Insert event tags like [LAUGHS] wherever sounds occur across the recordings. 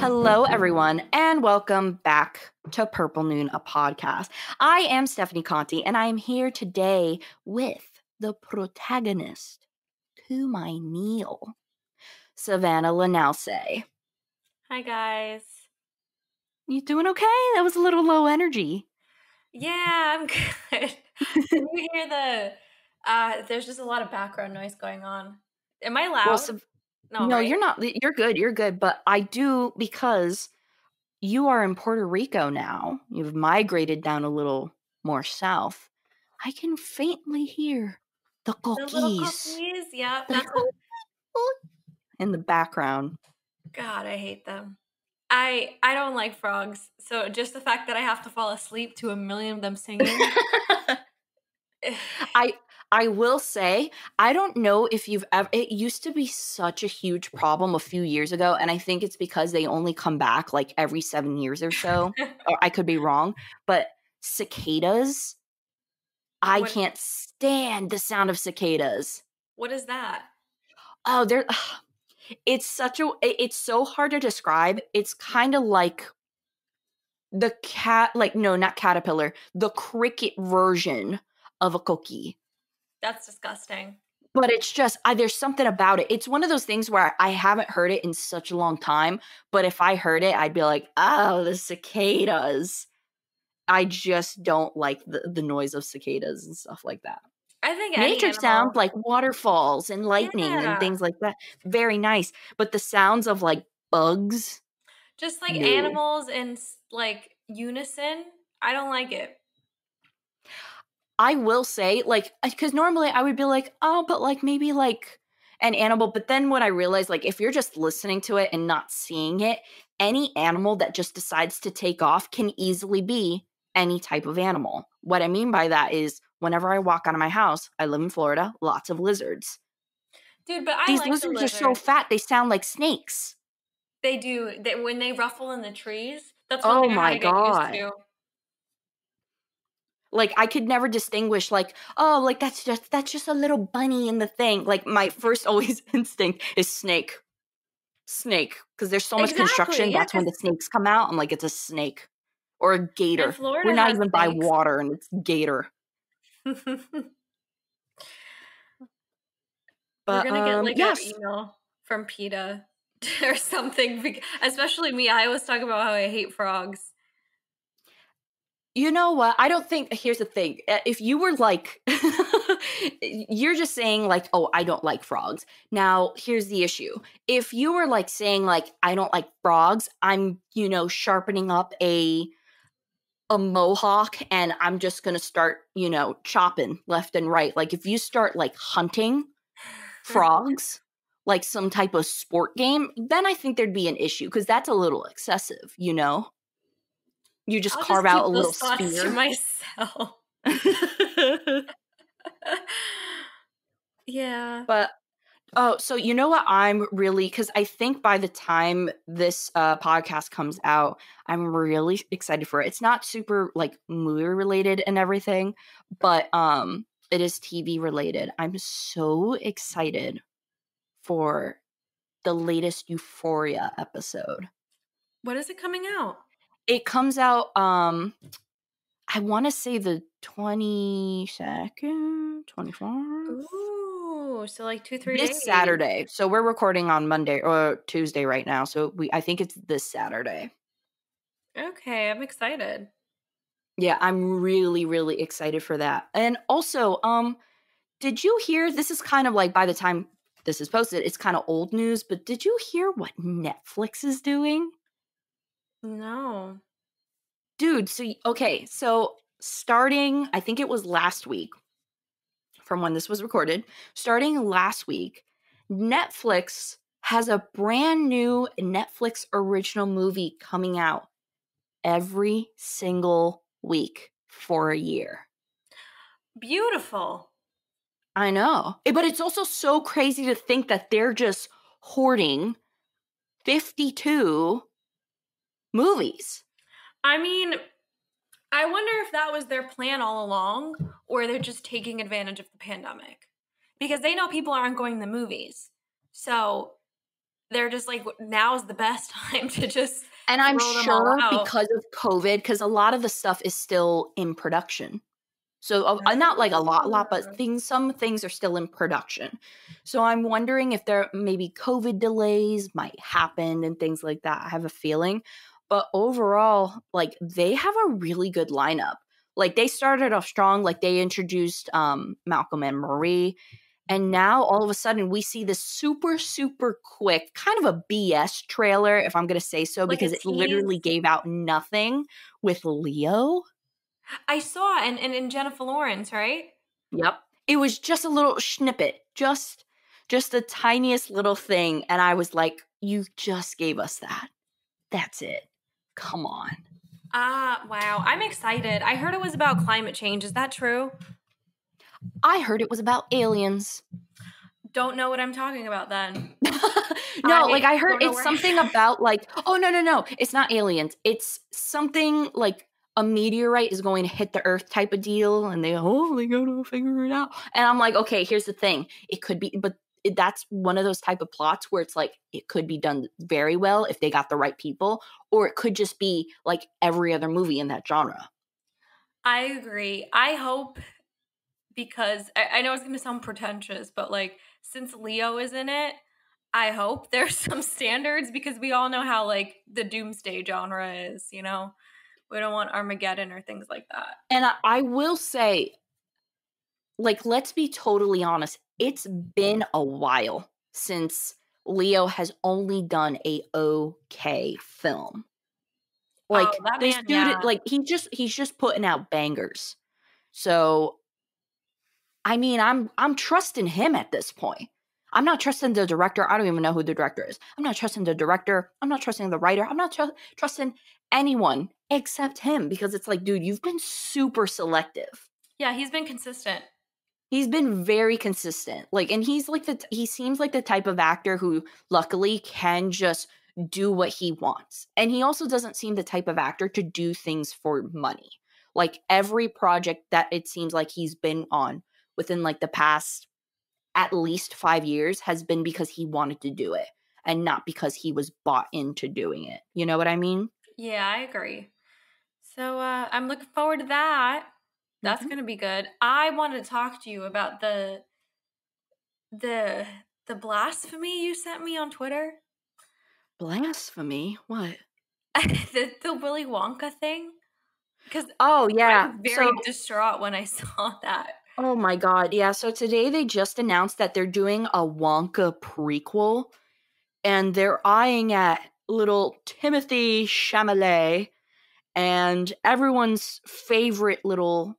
Hello, everyone, and welcome back to Purple Noon, a podcast. I am Stephanie Conti, and I am here today with the protagonist to my Neil, Savanna Lanausse. Hi, guys. You doing okay? That was a little low energy. Yeah, I'm [LAUGHS] good. Can you hear the? Uh, there's just a lot of background noise going on. Am I loud? Well, Sav- no, right? you're not. You're good. You're good. But I do because you are in Puerto Rico now. You've migrated down a little more south. I can faintly hear the The little coquís coquís. Yeah, The in the background. God. I hate them. I I don't like frogs. So just the fact that I have to fall asleep to a million of them singing. [LAUGHS] [SIGHS] I I will say I don't know if you've ever it used to be such a huge problem a few years ago and I think it's because they only come back like every 7 years or so [LAUGHS] or I could be wrong but cicadas I What- can't stand the sound of cicadas. what is that? Oh, they're it's such a it's so hard to describe. It's kind of like the cat like no, not caterpillar, the cricket version of a coquí. That's disgusting. but it's just I, there's something about it. It's one of those things where I haven't heard it in such a long time, but if I heard it, I'd be like, "Oh, the cicadas." I just don't like the, the noise of cicadas and stuff like that. I think Nature sounds like waterfalls and lightning Yeah. and things like that. Very nice, but the sounds of like bugs. just like No. animals in like unison. I don't like it. I will say, like, because normally I would be like, oh, but like maybe like an animal. But then when I realized, like, if you're just listening to it and not seeing it, any animal that just decides to take off can easily be any type of animal. What I mean by that is whenever I walk out of my house, I live in Florida, lots of lizards. Dude, but I These like the lizards are so fat, they sound like snakes. They do. They, when they ruffle in the trees, that's one Oh thing I my get God. used to. Like i could never distinguish like oh like that's just that's just a little bunny in the thing like my [LAUGHS] first always instinct is snake snake because there's so much construction yeah, that's when the snakes come out i'm like it's a snake or a gator we're not even by water and it's gator [LAUGHS] but We're gonna get um, like yes an email from PETA [LAUGHS] or something. Especially me. I always talk about how I hate frogs. You know what? I don't think here's the thing. Uh, If you were like [LAUGHS] you're just saying like, "Oh, I don't like frogs." Now, here's the issue. If you were like saying like, "I don't like frogs," I'm, you know, sharpening up a a mohawk and I'm just going to start, you know, chopping left and right. Like if you start like hunting frogs like some type of sport game, then I think there'd be an issue cuz that's a little excessive, you know? You just I'll carve keep out a little thoughts to myself. [LAUGHS] [LAUGHS] yeah. But oh, so you know what I'm really because I think by the time this uh podcast comes out, I'm really excited for it. It's not super like movie related and everything, but um it is TV related. I'm so excited for the latest Euphoria episode. What is it coming out? It comes out um I want to say the 22nd, 24th. Ooh, so like two, three this days. Saturday. So we're recording on Monday or Tuesday right now. So we I think it's this Saturday. Okay, I'm excited. Yeah, I'm really really excited for that. And also, um did you hear this is kind of like by the time this is posted, it's kind of old news, but did you hear what Netflix is doing? No. Dude, so okay, so starting I think it was last week from when this was recorded, starting last week, Netflix has a brand new Netflix original movie coming out every single week for a year. Beautiful. I know. Eh, But it's also so crazy to think that they're just hoarding 52 movies. I mean, I wonder if that was their plan all along or they're just taking advantage of the pandemic because they know people aren't going to the movies. So they're just like now's the best [LAUGHS] time to just and I'm throw them all sure because of COVID, because a lot of the stuff is still in production. So uh, not like a lot, lot, but things. Some things are still in production. So I'm wondering if there maybe COVID delays might happen and things like that. I have a feeling, but overall, like they have a really good lineup. Like they started off strong. Like they introduced um, Malcolm and Marie, and now all of a sudden we see this super super quick kind of a BS trailer, if I'm going to say so, Like because it literally gave out nothing with Leo. I saw and and, and Jennifer Lawrence, right? Yep. It was just a little snippet, just just the tiniest little thing and I was like, you just gave us that. That's it. Come on. Ah, wow. I'm excited. I heard it was about climate change. Is that true? I heard it was about aliens. Don't know what I'm talking about then. [LAUGHS] no, I like I heard it's something [LAUGHS] about like oh no no no, it's not aliens. It's something like a meteorite is going to hit the earth type of deal and they oh they gotta figure it out. And I'm like, okay, here's the thing. It could be but that's one of those type of plots where it's like it could be done very well if they got the right people or it could just be like every other movie in that genre. I agree. I hope because I, I know it's going to sound pretentious, but like since Leo is in it, I hope [LAUGHS] there's some standards because we all know how like the doomsday genre is, you know? We don't want Armageddon or things like that. And I, I will say, like, let's be totally honest. It's been oh. a while since Leo has only done a okay film. Like Oh, that this man, dude, yeah. like he just he's just putting out bangers. So, I mean, I'm I'm trusting him at this point. I'm not trusting the director. I don't even know who the director is. I'm not trusting the director. I'm not trusting the writer. I'm not tru- trusting anyone except him because it's like, dude, you've been super selective. Yeah, he's been consistent. He's been very consistent. Like, and he's like the he seems like the type of actor who luckily can just do what he wants. And he also doesn't seem the type of actor to do things for money. Like every project that it seems like he's been on within like the past at least 5 years has been because he wanted to do it and not because he was bought into doing it. You know what I mean? Yeah, I agree. So uh, I'm looking forward to that. That's Mhm. gonna be good. I want to talk to you about the the the blasphemy you sent me on Twitter. Blasphemy? What? [LAUGHS] the, the Willy Wonka thing. Because Oh I yeah. was very So distraught when I [LAUGHS] saw that. Oh my god, yeah. So today they just announced that they're doing a Wonka prequel and they're eyeing at little Timothée Chalamet and everyone's favorite little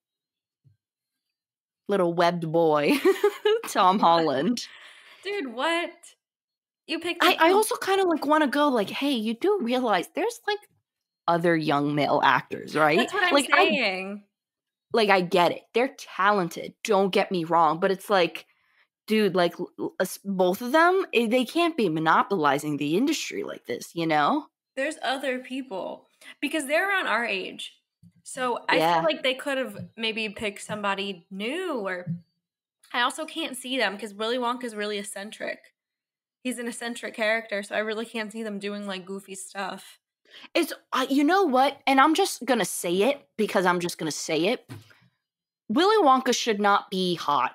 little webbed boy, [LAUGHS] Tom Holland. Dude, what? You picked I, I also kind of like want to go like, hey, you do realize there's like other young male actors, right? That's what I'm like I saying. like I get it. They're talented. Don't get me wrong, but it's like dude, like l- l- us- both of them, eh, they can't be monopolizing the industry like this, you know? There's other people because they're around our age. So I Yeah. feel like they could have maybe picked somebody new or I also can't see them because Willy Wonka is really eccentric. He's an eccentric character, so I really can't see them doing like goofy stuff. It's uh, you know what? And I'm just going to say it because I'm just going to say it. Willy Wonka should not be hot.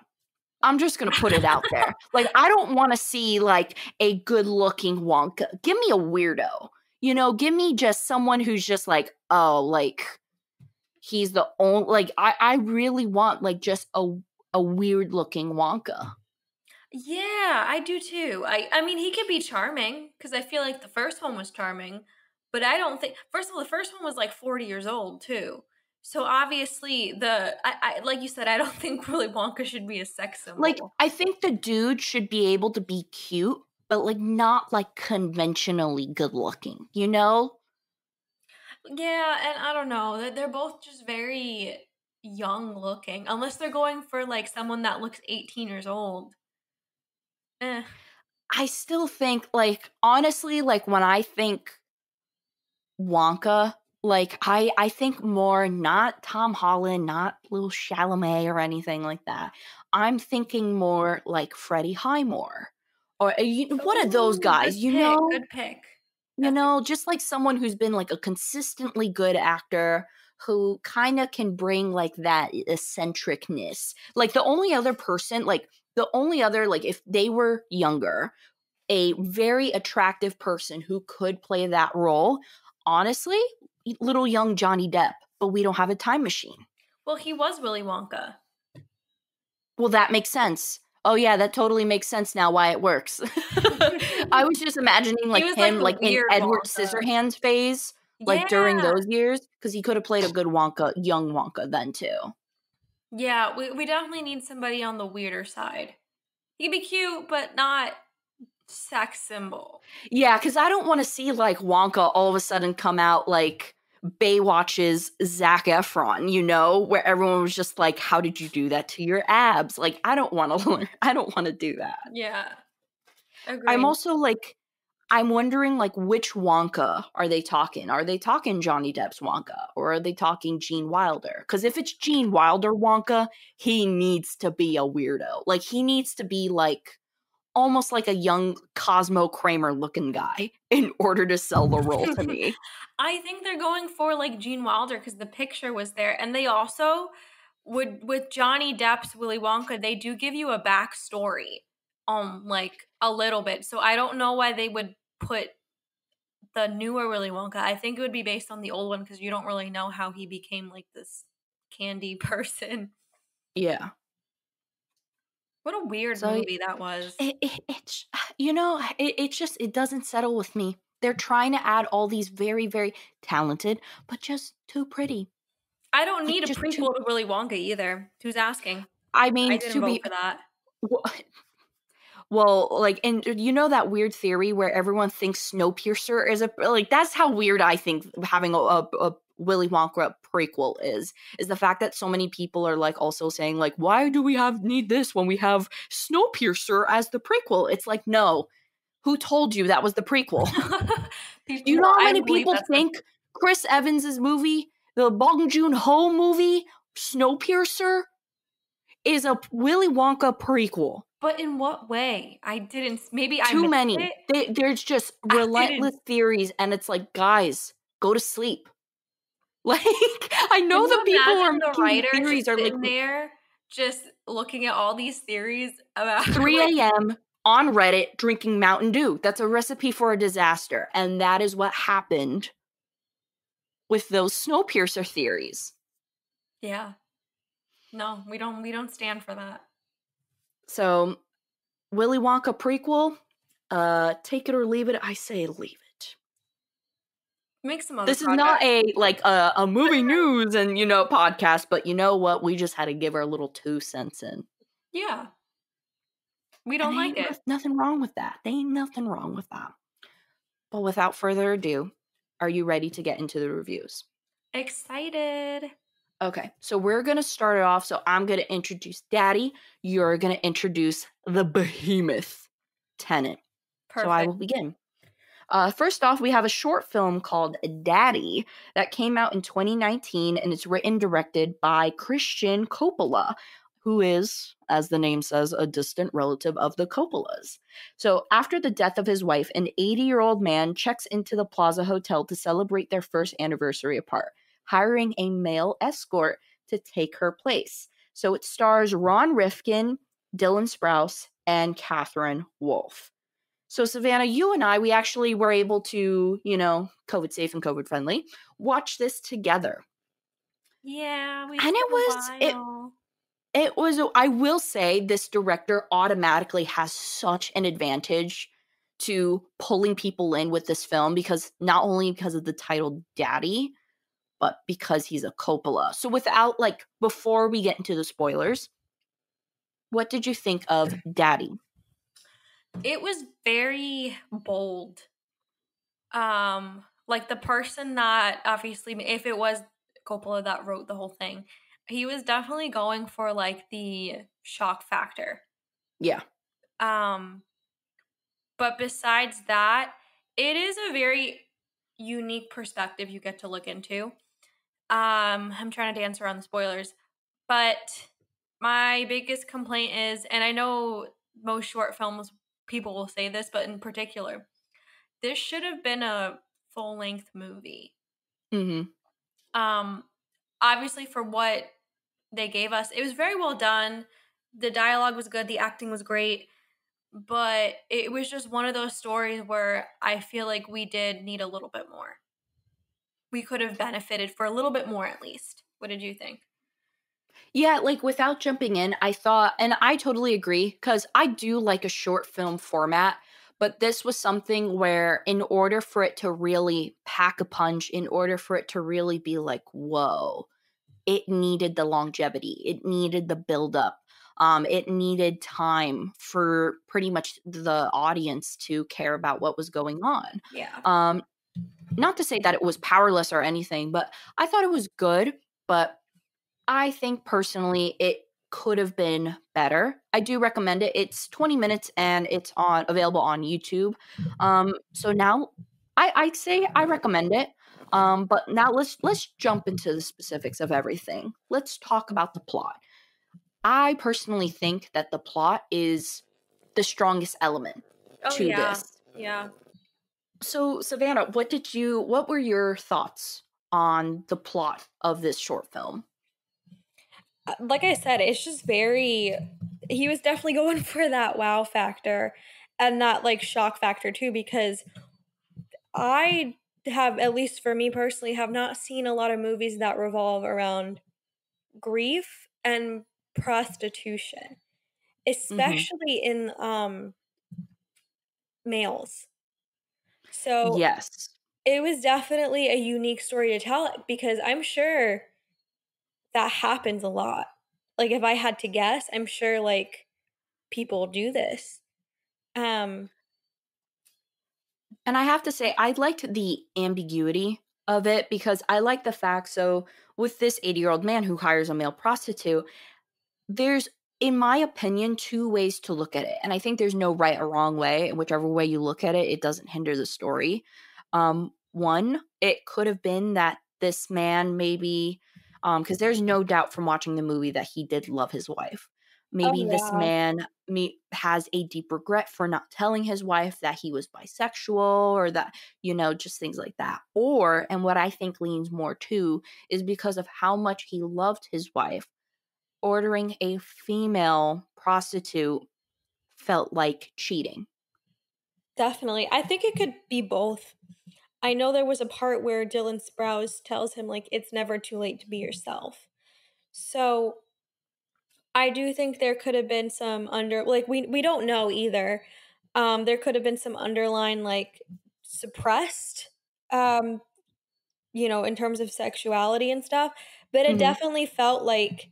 I'm just going to put it out there. [LAUGHS] Like I don't want to see like a good-looking Wonka. Give me a weirdo. You know, give me just someone who's just like, "Oh, like he's the only like I I really want like just a a weird-looking Wonka." Yeah, I do too. I I mean, he could be charming because I feel like the first one was charming, but I don't think. First of all, the first one was like forty years old too. So obviously, the I, I like you said, I don't [LAUGHS] think Willy Wonka should be a sex symbol. Like I think the dude should be able to be cute, but like not like conventionally good-looking, you know? Yeah, and I don't know. They're, they're both just very young looking, unless they're going for like someone that looks eighteen years old. Eh. I still think like honestly like when I think Wonka like I I think more not Tom Holland, not Lil Chalamet or anything like that. I'm thinking more like Freddie Highmore or uh, you, one of those guys, you pick, know, Good pick. You know, just like someone who's been like a consistently good actor who kind of can bring like that eccentricness. Like the only other person, like the only other, like if they were younger, a very attractive person who could play that role, honestly, little young Johnny Depp, but we don't have a time machine. Well, he was Willy Wonka. Well, that makes sense. Oh yeah, that totally makes sense now why it works. [LAUGHS] I was just imagining like like, him the like, in Edward Wonka. Scissorhands phase, like during those years, because he could have played a good Wonka, young Wonka then too. Yeah, we, we definitely need somebody on the weirder side. He could be cute, but not sex symbol. Yeah, because I don't want to see like Wonka all of a sudden come out like Baywatch's Zac Efron, you know, where everyone was just like, "How did you do that to your abs?" Like, I don't want to [LAUGHS] learn. I don't want to do that. Yeah. Agreed. I'm also like, I'm wondering like which Wonka are they talking? Are they talking Johnny Depp's Wonka or are they talking Gene Wilder? Because if it's Gene Wilder Wonka, he needs to be a weirdo. Like he needs to be like almost like a young Cosmo Kramer looking guy [LAUGHS] in order to sell the role to [LAUGHS] me. I think they're going for like Gene Wilder because the picture was there, and they also would with Johnny Depp's Willy Wonka. They do give you a backstory, um, like a little bit. So I don't know why they would put the newer Willy Wonka. I think it would be based on the old one because you don't really know how he became like this candy [LAUGHS] person. Yeah. What a weird So, movie that was. It, it, it's [SIGHS] you know [SIGHS] it, it just it doesn't settle with me they're trying to add all these very very talented but just too pretty I don't like, need a just prequel too- to Willy Wonka either. Who's asking? i mean I didn't to vote be for that. Well, [LAUGHS] well, like, and you know that weird theory where everyone thinks Snowpiercer is a like that's how weird I think having a, a, a Willy Wonka prequel is is the fact that so many people are like also saying like why do we have need this when we have Snowpiercer as the prequel? It's like no, who told you that was the prequel? People- [LAUGHS] Do you know how many people that's the- think Chris Evans's movie, the Bong Joon Ho movie, Snowpiercer, is a Willy Wonka prequel? But in what way? I didn't. Maybe I Too many. They, there's just relentless theories, and it's like, guys, go to sleep. [LAUGHS] Like, I know the people are the making writer theories are like there, just looking at all these theories about [LAUGHS] 3 a.m. on Reddit drinking Mountain Dew. That's a recipe for a disaster, and that is what happened with those Snowpiercer theories. Yeah. No, we don't. We don't stand for that. So, Willy Wonka prequel, uh, take it or leave it. I say leave it. Make some other. This is not a like a, a movie [LAUGHS] news and you know podcast, but you know what? We just had to give our little two cents in. Yeah. We don't like it. Nothing wrong with that. There ain't nothing wrong with that. But without further ado, are you ready to get into the reviews? Excited. Okay, so we're gonna start it off. So I'm gonna introduce Daddy. You're gonna introduce the behemoth Tenet. Perfect. So I will begin. Uh, first off, we have a short film called Daddy that came out in 2019 and it's written directed by Christian Coppola, who is, as the name says, a distant relative of the Coppolas. So, after the death of his wife, an 80 year old man checks into the Plaza Hotel to celebrate their first anniversary apart, hiring a male escort to take her place. So, it stars Ron Rifkin, Dylan Sprouse, and Catherine Wolfe. So, Savanna, you and I, we actually were able to, you know, COVID safe and COVID friendly, watch this together. yeah. We And it was- it- It was, I will say, this director automatically has such an advantage to pulling people in with this film because not only because of the title Daddy, but because he's a Coppola. So, without like, before we get into the spoilers, what did you think of Daddy? It was very bold. Um like the person that obviously if it was coppola that wrote the whole thing he was definitely going for like the shock factor. Yeah. um but besides that it is a very unique perspective you get to look into. Um i'm trying to dance around the spoilers but my biggest complaint is and i know most short films people will say this, but in particular, this should have been a full length movie. Mm-hmm. Um, obviously, for what they gave us, it was very well done. The dialogue was good, the acting was great, but it was just one of those stories where I feel like we did need a little bit more. We could have benefited for a little bit more at least. What did you think? Yeah, like without jumping in, I thought, and I totally agree because I do like a short film format, but this was something where, in order for it to really pack a punch, in order for it to really be like, whoa, it needed the longevity, it needed the buildup. Um, it needed time for pretty much the audience to care about what was going on. Yeah. Um, not to say that it was powerless or anything, but I thought it was good. But I think personally it could have been better. I do recommend it. It's 20 minutes and it's on available on YouTube. Um, so now I I say I recommend it. Um, but now let's let's jump into the specifics of everything. Let's talk about the plot. I personally think that the plot is the strongest element Oh, to yeah. this. Yeah. So, Savanna, what did you what were your thoughts on the plot of this short film? Like I said, it's just very. He was definitely [LAUGHS] going for that wow factor and that like shock factor too, because I have, at least for me personally, have not seen a lot of movies that revolve around grief and prostitution, especially in um males. So yes. it was definitely a unique story to tell because I'm sure that happens a lot. Like if I had to guess, I'm sure like people do this. Um And I have to say, I liked the ambiguity of it because I like the fact so with this 80 year old man who hires a male prostitute, there's, in my opinion, two ways to look at it. And I think there's no right or wrong way. And whichever way you look at it, it doesn't hinder the story. Um, one, it could have been that this man maybe, Um, because there's no doubt from watching the movie that he did love his wife. Oh, Maybe this yeah. man me, has a deep regret for not telling his wife that he was bisexual or that, you know, just things like that. Or, and what I think leans more to, is because of how much he loved his wife, ordering a female prostitute felt like cheating. definitely. I think it could be both. I know there was a part where Dylan Sprouse tells him like it's never too late to be yourself. So I do think there could have been some under like we we don't know either. Um there could have been some underlying like suppressed um you know in terms of sexuality and stuff, but it Mhm. definitely felt like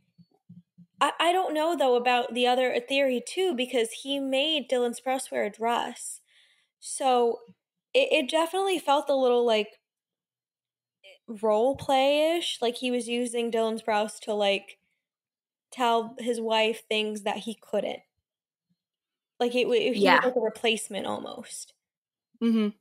I, I don't know though about the other theory too because he made Dylan Sprouse wear a dress. So it, it definitely felt a little like role play ish. Like he was using Dylan Sprouse to like tell his wife things that he couldn't. Like it, it he Yeah. was like a replacement almost. hmm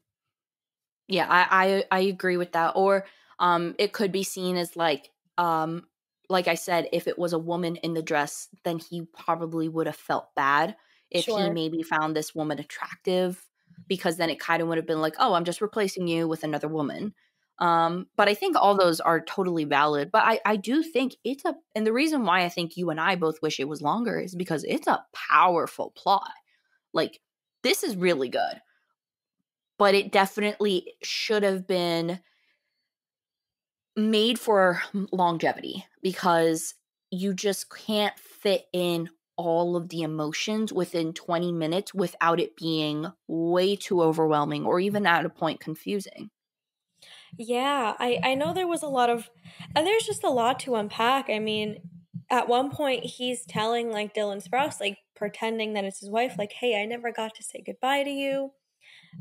Yeah, I, I I agree with that. Or um, it could be seen as like um, like I said, if it was a woman in the dress, then he probably would have felt bad if he maybe found this woman attractive, because then it kind of would have been like, oh, I'm just replacing you with another woman. Um, but I think all those are totally valid. But I I do think it's a, and the reason why I think you and I both wish it was longer is because it's a powerful plot. Like this is really good but it definitely should have been made for longevity because you just can't fit in all of the emotions within 20 minutes without it being way too overwhelming or even at a point confusing. Yeah, I I know there was a lot of and there's just a lot to unpack. I mean, at one point he's telling like Dylan Sprouse like pretending that it's his wife like, "Hey, I never got to say goodbye to you."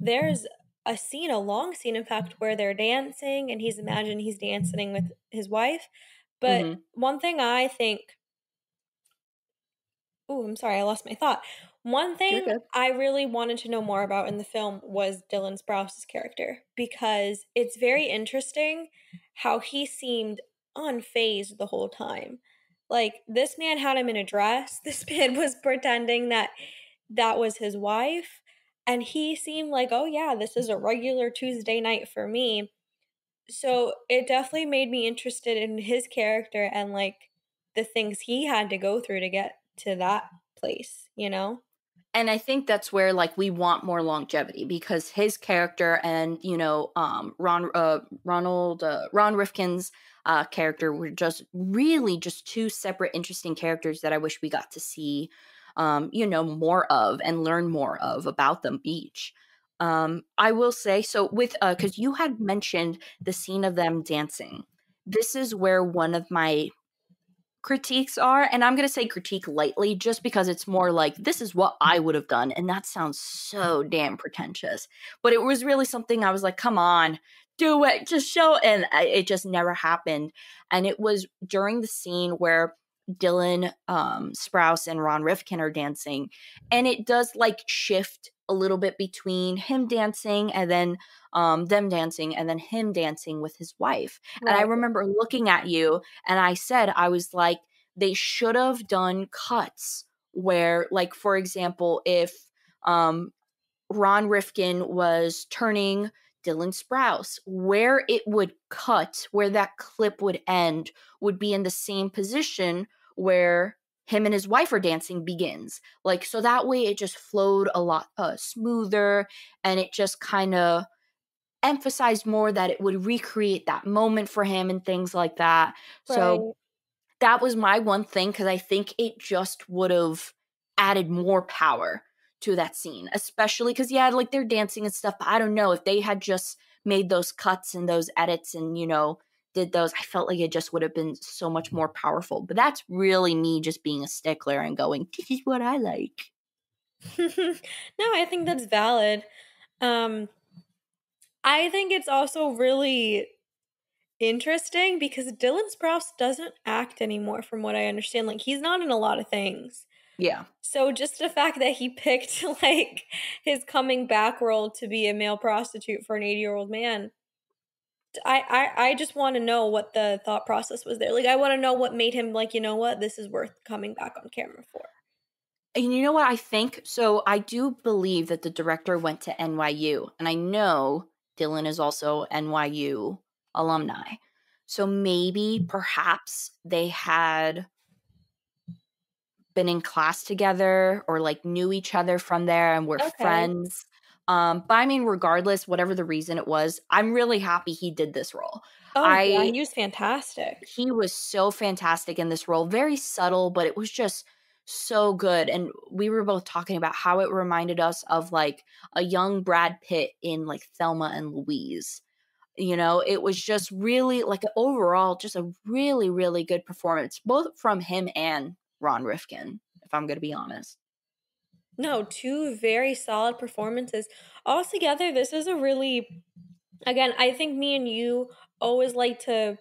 There's a scene, a long scene in fact where they're dancing and he's imagining he's dancing with his wife. But Mhm. one thing I think Oh, I'm sorry, I lost my thought. One thing. I really wanted to know more about in the film was Dylan Sprouse's character because it's very interesting how he seemed unfazed the whole time. Like this man had him in a dress. [LAUGHS] This man was pretending that that was his wife. And he seemed like, oh, yeah, this is a regular Tuesday night for me. So it definitely made me interested in his character and like the things he had to go through to get to that place, you know? and I think that's where like we want more longevity because his character and you know um Ron uh, Ronald uh, Ron Rifkin's uh character were just really just two separate interesting characters that I wish we got to see um you know more of and learn more of about them each. Um I will say so with uh cuz you had mentioned the scene of them dancing. This is where one of my critiques are and i'm going to say critique lightly just because it's more like this is what i would have done and that sounds so damn pretentious but it was really something i was like come on do it just show and it just never happened and it was during the scene where dylan um sprouse and ron rifkin are dancing and it does like shift a little bit between him dancing and then um, them dancing and then him dancing with his wife. Right. And I remember looking at you and I said, I was like, they should have done cuts where, like, for example, if um, Ron Rifkin was turning Dylan Sprouse, where it would cut, where that clip would end, would be in the same position where him and his wife are dancing begins. Like, so that way it just flowed a lot uh, smoother and it just kind of emphasized more that it would recreate that moment for him and things like that. Right. So that was my one thing because I think it just would have added more power to that scene, especially because, yeah, like they're dancing and stuff. But I don't know if they had just made those cuts and those edits and, you know, did those, I felt like it just would have been so much more powerful. But that's really me just being a stickler and going, this is what I like. [LAUGHS] no, I think that's valid. Um, I think it's also really interesting because Dylan Sprouse doesn't act anymore, from what I understand. Like, he's not in a lot of things. Yeah. So just the fact that he [LAUGHS] picked like his coming back role to be a male prostitute for an 80 year old man, I, I I just want to know what the thought process was there. Like I want to know what made him like, you know what, this is worth coming back on camera for. And you know what I think? So I do believe that the director went to NYU, and I know Dylan is also NYU alumni. So maybe, perhaps, they had been in class together or like knew each other from there and were okay. friends. Um, but I mean, regardless, whatever the reason it was, I'm really happy he did this role. Oh, I, yeah, he was fantastic. He was so fantastic in this role. Very subtle, but it was just so good. And we were both talking about how it reminded us of like a young Brad Pitt in like Thelma and Louise. You know, it was just really like overall, just a really, really good performance, both from him and Ron Rifkin, if I'm going to be honest. No, two very solid performances. Altogether, this is a really, again, I think me and you always like to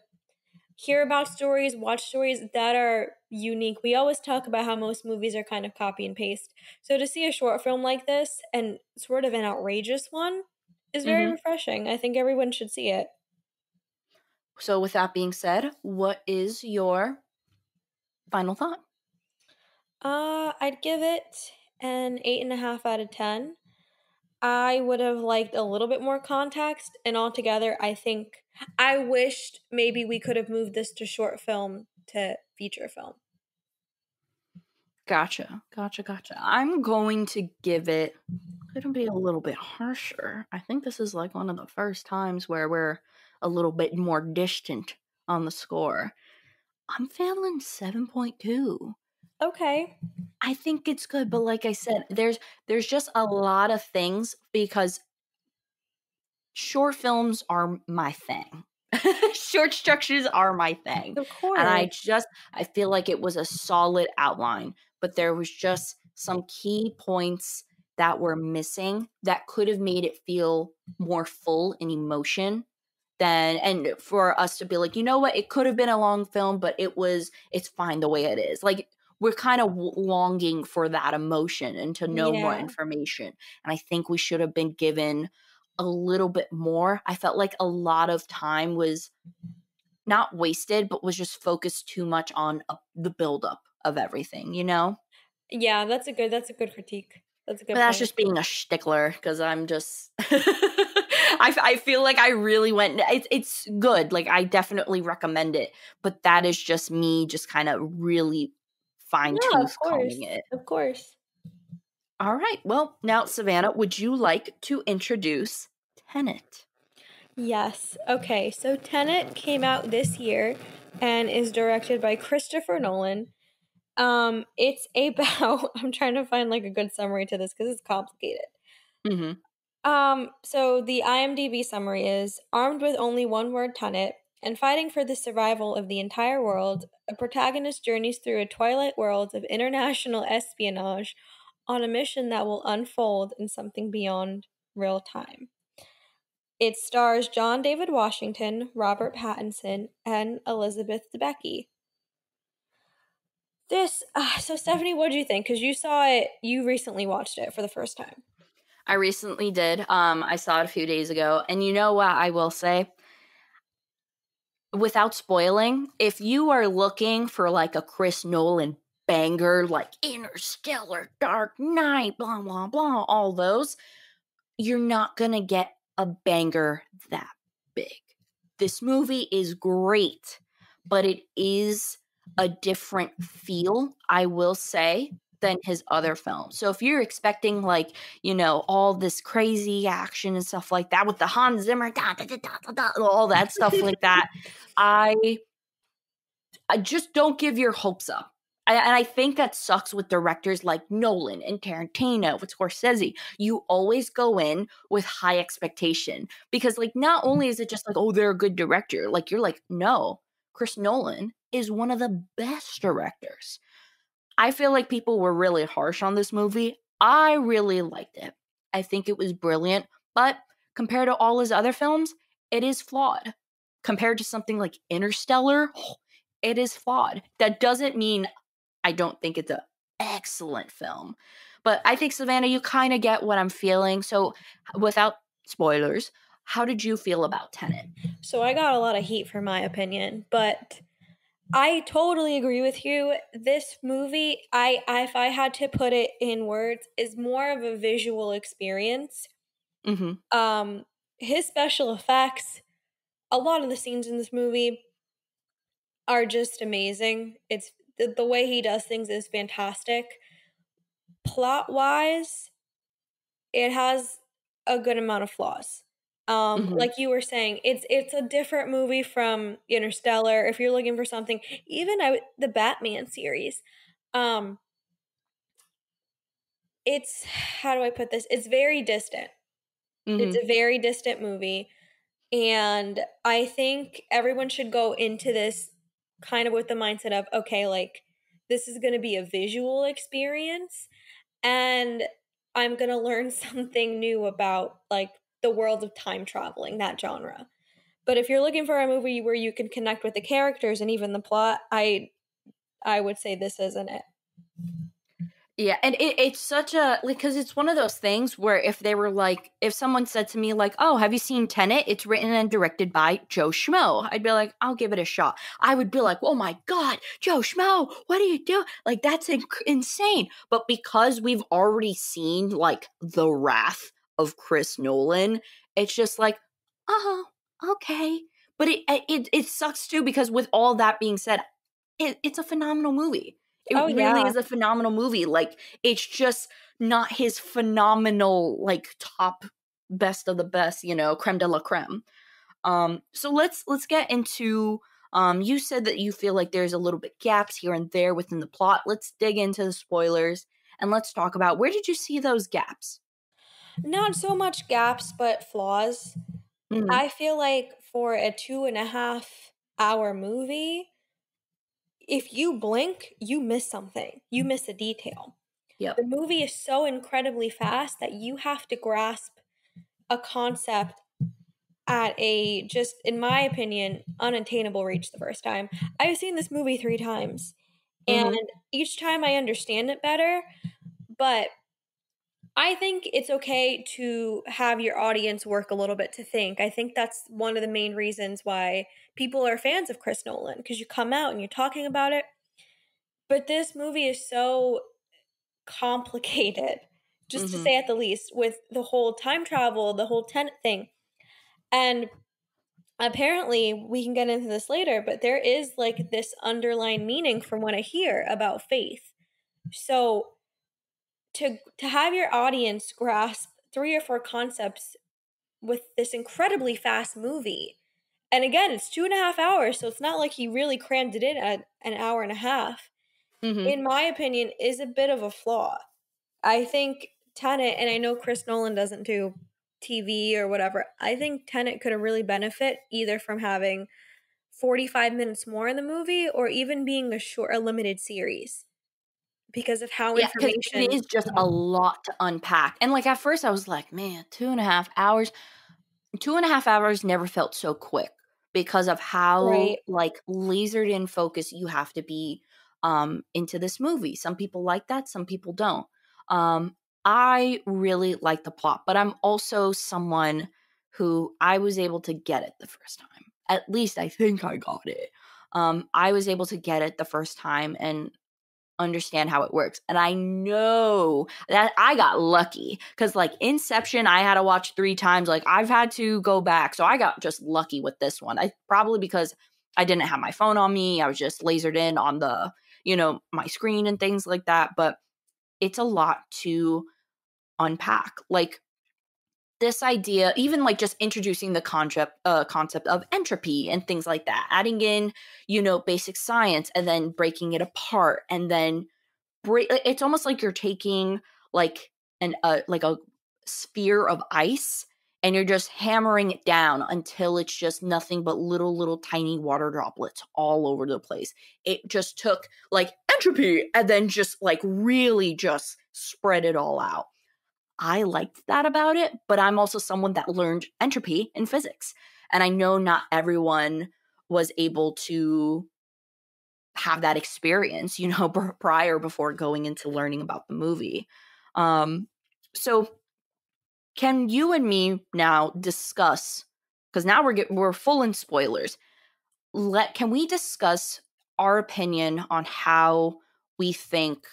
hear about stories, watch stories that are unique. We always talk about how most movies are kind of copy and paste. So to see a short film like this and sort of an outrageous one is very mm-hmm. refreshing. I think everyone should see it. So with that being said, what is your final thought? Uh, I'd give it an eight and a half out of ten. I would have liked a little bit more context, and altogether, I think I wished maybe we could have moved this to short film to feature film. Gotcha, gotcha, gotcha. I'm going to give it. It'll be a little bit harsher. I think this is like one of the first times where we're a little bit more distant on the score. I'm feeling 7.2. Okay. I think it's good, but like I said, there's there's just a lot of things because short films are my thing. [LAUGHS] short structures are my thing. Of course. And I just I feel like it was a solid outline, but there was just some key points that were missing that could have made it feel more full in emotion than and for us to be like, you know what, it could have been a long film, but it was it's fine the way it is. Like we're kind of longing for that emotion and to know yeah. more information. And I think we should have been given a little bit more. I felt like a lot of time was not wasted, but was just focused too much on uh, the buildup of everything, you know? Yeah, that's a good that's a good critique. That's a good. But that's just being a stickler because I'm just. [LAUGHS] I, I feel like I really went. It's it's good. Like I definitely recommend it. But that is just me, just kind of really fine Yeah, tooth combing it. Of course. All right. Well, now Savanna, would you like to introduce Tenet? Yes. Okay. So Tenet came out this year and is directed by Christopher Nolan. Um, it's [LAUGHS] about. I'm trying to find like a good summary to this because it's complicated. Mm-hmm. Um, so the IMDb summary is armed with only one word tenet and fighting for the survival of the entire world, a protagonist journeys through a twilight world of international espionage on a mission that will unfold in something beyond real time. It stars John David Washington, Robert Pattinson, and Elizabeth Debicki. This, uh, so Stephanie, what do you think? Because you saw it, you recently watched it for the first time. I recently did. Um, I saw it a few days ago, and you know what I will say? Without spoiling, if you are looking for like a Chris Nolan banger, like Interstellar, Dark Knight, blah blah blah, all those, you're not gonna get a banger that big. This movie is great, but it is a different feel, I will say, than his other films. So if you're expecting like, you know, all this crazy action and stuff like that with the Hans Zimmer, da, da, da, all that stuff like that, [LAUGHS] I I just don't give your hopes up. I, and I think that sucks with directors like Nolan and Tarantino, with Scorsese. You always go in with high expectation because, like, not only is it just like, oh, they're a good director, like, you're like, no, Chris Nolan is one of the best directors. I feel like people were really harsh on this movie. I really liked it. I think it was brilliant, but compared to all his other films, it is flawed. Compared to something like Interstellar, oh, it is flawed. That doesn't mean I don't think it's an excellent film. But I think, Savanna, you kind of get what I'm feeling. So, without spoilers, how did you feel about Tenet? So I got a lot of heat for my opinion, but I totally agree with you. This movie, I, I if I had to put it in words, is more of a visual experience. Mm-hmm. Um, his special effects, a lot of the scenes in this movie are just amazing. It's the, the way he does things is fantastic. Plot wise, it has a good amount of flaws. Um, Mhm. like you were saying, it's it's a different movie from Interstellar. If you're looking for something, even I, the Batman series, um, it's how do I put this? It's very distant. It's Mhm. a very distant movie. And I think everyone should go into this kind of with the mindset of, okay, like, this is going to be a visual experience. And I'm going to learn [LAUGHS] something new about, like, the world of time traveling, that genre. But if you're looking for a movie where you can connect with the characters and even the plot, I I would say this isn't it. Yeah, and it, it's such a like because it's one of those things where if they were like, if someone said to me like, "Oh, have you seen Tenet? It's written and directed by Joe Schmo," I'd be like, "I'll give it a shot." I would be like, "Oh my god, Joe Schmo, what do you do?" Like that's inc- insane. But because we've already seen like the wrath of Chris Nolan, it's just like, oh, okay. But it it it sucks too because with all that being said, it, it's a phenomenal movie. It Oh, really yeah. is a phenomenal movie. Like it's just not his phenomenal like top best of the best, you know, creme de la creme. Um so let's let's get into um you said that you feel like there's a little bit gaps here and there within the plot. Let's dig into the spoilers and let's talk about where did you see those gaps? Not so much gaps, but flaws. Mhm. I feel like for a two and a half hour movie, if you blink, you miss something. You miss a detail. Yep. The movie is so incredibly fast that you have to grasp a concept at a just, in my opinion, unattainable reach the first time. I've seen this movie three times, Mhm. and each time I understand it better, but I think it's okay to have your audience work a little bit to think. I think that's one of the main reasons why people are fans of Chris Nolan because you come out and you're talking about it. But this movie is so complicated just Mhm. to say at the least, with the whole time travel, the whole Tenet thing. And apparently, we can get into this later, but there is like this underlying meaning from what I hear about faith. So to to have your audience grasp three or four concepts with this incredibly fast movie. And again, it's two and a half hours, so it's not like he really crammed it in at an hour and a half Mhm. in my opinion, is a bit of a flaw. I think Tenet, and I know Chris Nolan doesn't do TV or whatever, I think Tenet could have really benefit either from having 45 minutes more in the movie or even being a short, a limited series because of how Yeah, information it is just a lot to unpack. And like at first, I was like, man, two and a half hours. Two and a half hours never felt so quick because of how Right. like lasered in focus you have to be um into this movie. Some people like that, some people don't. Um I really like the plot, but I'm also someone who I was able to get it the first time. At least I think I got it. Um I was able to get it the first time and understand how it works. And I know that I got lucky because, like, Inception, I had to watch three times. Like, I've had to go back. So I got just lucky with this one. I probably because I didn't have my phone on me. I was just lasered in on the, you know, my screen and things like that. But it's a lot to unpack. Like, this idea even like just introducing the concept uh concept of entropy and things like that adding in you know basic science and then breaking it apart and then break it's almost like you're taking like an uh, like a sphere of ice and you're just hammering it down until it's just nothing but little little tiny water droplets all over the place. It just took like entropy and then just like really just spread it all out I liked that about it, but I'm also someone that learned entropy in physics. And I know not everyone was able to have that experience, you know, [LAUGHS] prior before going into learning about the movie. Um, so can you and me now discuss because now we're get, we're full in spoilers. Let can we discuss our opinion on how we think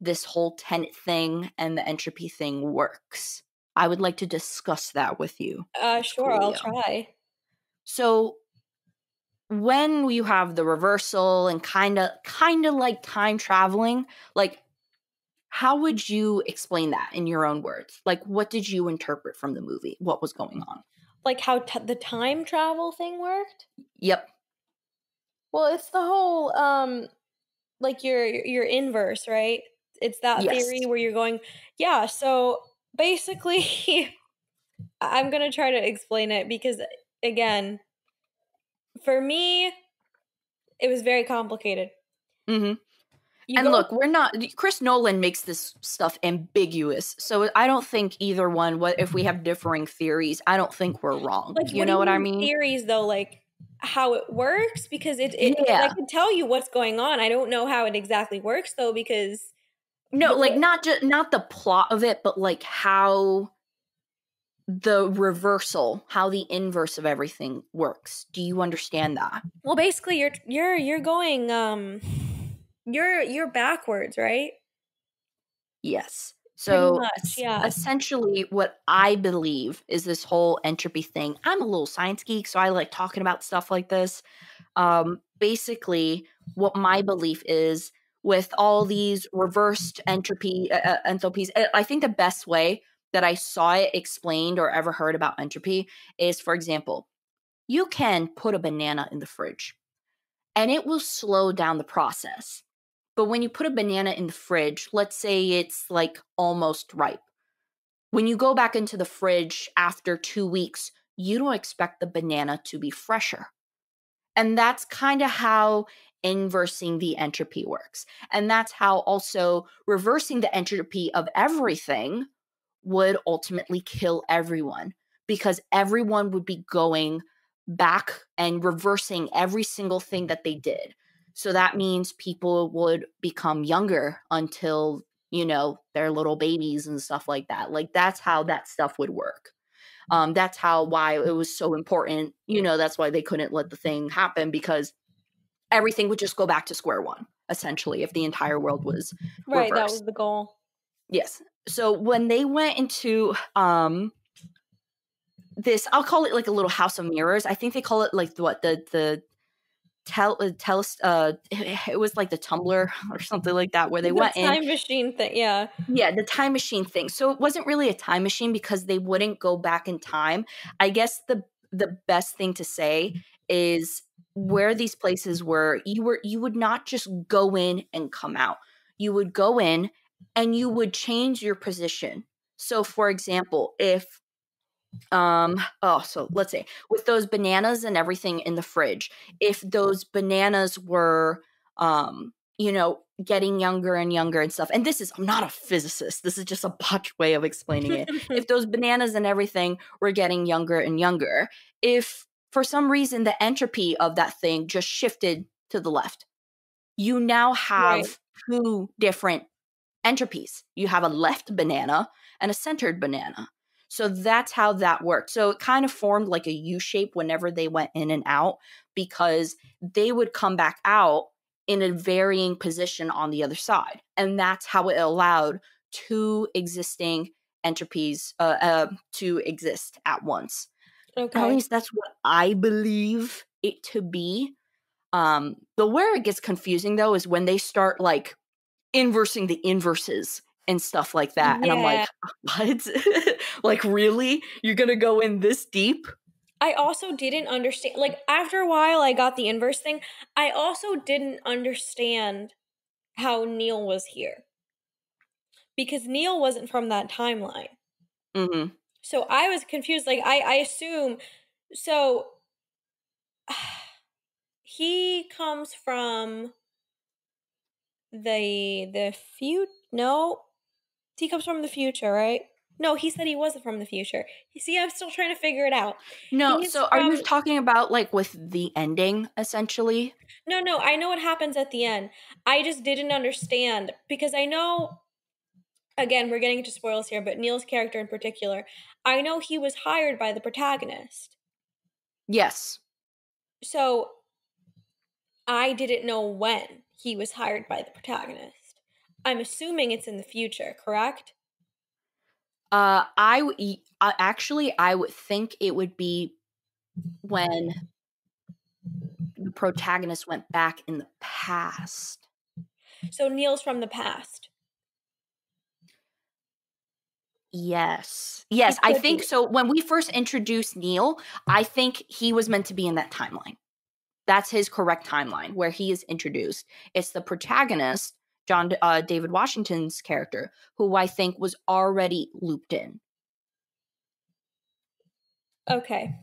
this whole Tenet thing and the entropy thing works. I would like to discuss that with you. Uh, sure, I'll try. So when you have the reversal and kind of kind of like time traveling, like how would you explain that in your own words? Like what did you interpret from the movie? What was going on? Like how t- the time travel thing worked. Yep. Well, it's the whole um, like your your inverse, right? It's that Yes. theory where you're going, yeah. So basically, [LAUGHS] I'm gonna try to explain it because again, for me, it was very complicated. hmm You and go- look, we're not. Chris Nolan makes this stuff ambiguous, so I don't think either one. What if we have differing theories? I don't think we're wrong. like you know what I mean mean? Theories though, like how it works because it, it Yeah. I can tell you what's going on. I don't know how it exactly works though because No, like not just not the plot of it, but like how the reversal, how the inverse of everything works. Do you understand that? well basically you're you're you're going um you're you're backwards, right? Yes. So much, yeah. essentially what I believe is this whole entropy thing. I'm a little science geek, so I like talking about stuff like this. Um basically what my belief is with all these reversed entropy uh, uh, enthalpies. uh, I think the best way that I saw it explained or ever heard about entropy is for example, you can put a banana in the fridge and it will slow down the process. But when you put a banana in the fridge, let's say it's like almost ripe. When you go back into the fridge after two weeks, you don't expect the banana to be fresher. And that's kind of how inversing the entropy works. And that's how also reversing the entropy of everything would ultimately kill everyone because everyone would be going back and reversing every single thing that they did. So that means people would become younger until, you know, they're little babies and stuff like that. Like that's how that stuff would work. Um, that's how why it was so important. You know, that's why they couldn't let the thing happen because everything would just go back to square one, essentially, if the entire world was Right, that was the goal. Yes. so when they went into um this i'll call it like a little house of mirrors i think they call it like what the the tell uh, tell uh [LAUGHS] it was like the tumbler [LAUGHS] or something like that where they The went in time machine thing. Yeah. yeah, the time machine thing. So it wasn't really a time machine because they wouldn't go back in time. I guess the the best thing to say is where these places were, you were you would not just go in and come out. You would go in and you would change your position. So for example, if um oh so let's say with those bananas and everything in the fridge if those bananas were um you know getting younger and younger and stuff and this is i'm not a physicist this is just a botched way of explaining it [LAUGHS] if those bananas and everything were getting younger and younger if for some reason the entropy of that thing just shifted to the left you now have Right. two different entropies you have a left banana and a centered banana so that's how that worked. So it kind of formed like a U shape whenever they went in and out because they would come back out in a varying position on the other side. And that's how it allowed two existing entropies uh, uh, to exist at once. At least that's what I believe it to be. Um, but where it gets confusing though is when they start like inversing the inverses and stuff like that. And I'm like, [LAUGHS] what? [LAUGHS] like, really? You're gonna go in this deep? I also didn't understand. Like after a while, I got the inverse thing. I also didn't understand how Neil was here because Neil wasn't from that timeline. hmm So I was confused. Like I, I assume. So [SIGHS] he comes from the the future. No, he comes from the future, right? No, he said he wasn't from the future. You see, I'm still trying to figure it out. No, He's so are you talking about like with the ending essentially? No, no, I know what happens at the end. I just didn't understand because I know again, we're getting into spoils here, but Neil's character in particular, I know he was hired by the protagonist. Yes. So I didn't know when he was hired by the protagonist. I'm assuming it's in the future, correct? Uh, I w- uh, actually I would think it would be when the protagonist went back in the past. So Neil's from the past. Yes. Yes, I think so. When we first introduced Neil, I think he was meant to be in that timeline. That's his correct timeline where he is introduced. It's the protagonist, John uh, David Washington's character, who I think was already looped in. Okay.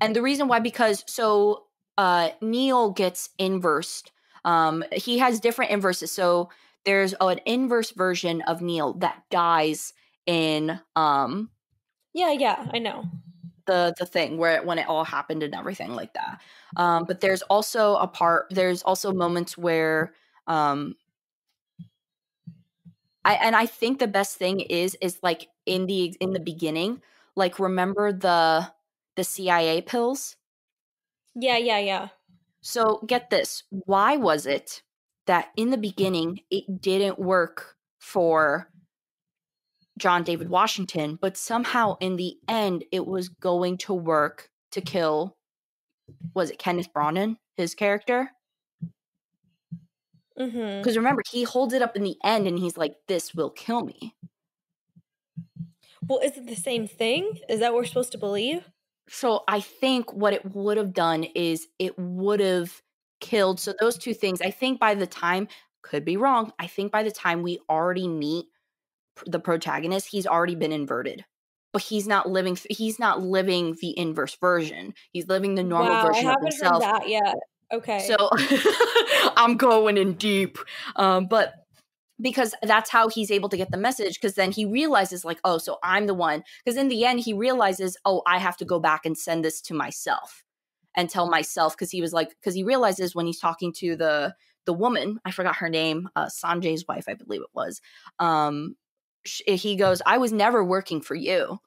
And the reason why, because so uh, Neil gets inversed. Um, he has different inverses. So there's oh, an inverse version of Neil that dies in um, Yeah, yeah, I know. the the thing where it, when it all happened and everything like that. Um, but there's also a part. There's also moments where um, I and I think the best thing is is like in the in the beginning, like remember the the CIA pills. Yeah, yeah, yeah. So get this: why was it that in the beginning it didn't work for John David Washington, but somehow in the end it was going to work to kill? Was it Kenneth Branagh, his character? Mm-hmm. Because remember, he holds it up in the end and he's like, "This will kill me." Well, is it the same thing? Is that what we're supposed to believe? So I think what it would have done is it would have killed. So those two things, I think by the time, could be wrong. I think by the time we already meet the protagonist, he's already been inverted. But he's not living. He's not living the inverse version. He's living the normal wow, version I of haven't himself. heard that yet. Okay. So [LAUGHS] I'm going in deep. Um, but because that's how he's able to get the message, because then he realizes, like, oh, so I'm the one. Because in the end, he realizes, oh, I have to go back and send this to myself and tell myself, because he was like, because he realizes when he's talking to the the woman, I forgot her name, uh, Sanjay's wife, I believe it was. Um, sh- he goes, I was never working for you.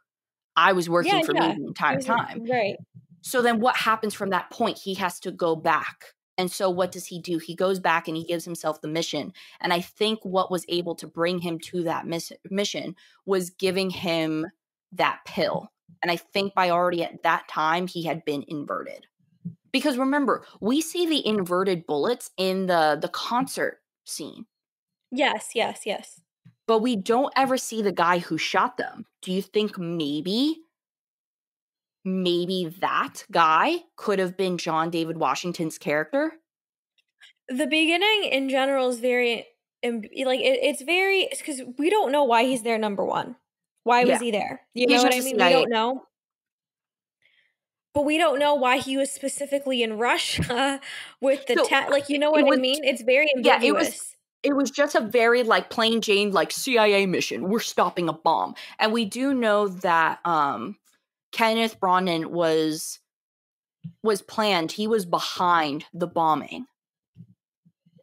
I was working Yeah, for yeah. me the entire it- time. Right. So then what happens from that point? He has to go back And so what does he do? He goes back and he gives himself the mission. And I think what was able to bring him to that miss- mission was giving him that pill. And I think by already at that time he had been inverted. Because remember, we see the inverted bullets in the the concert scene. Yes, yes, yes. But we don't ever see the guy who shot them. Do you think maybe maybe that guy could have been John David Washington's character? The beginning in general is very like it, it's very because we don't know why he's there. Number one, why Yeah. was he there? You He's know what I mean? We don't know. But we don't know why he was specifically in Russia [LAUGHS] with the So, ta- like you know what I mean? It's very ambiguous. Yeah, it was- it was just a very like plain Jane like CIA mission. We're stopping a bomb. And we do know that um Kenneth Branagh was was planned. He was behind the bombing.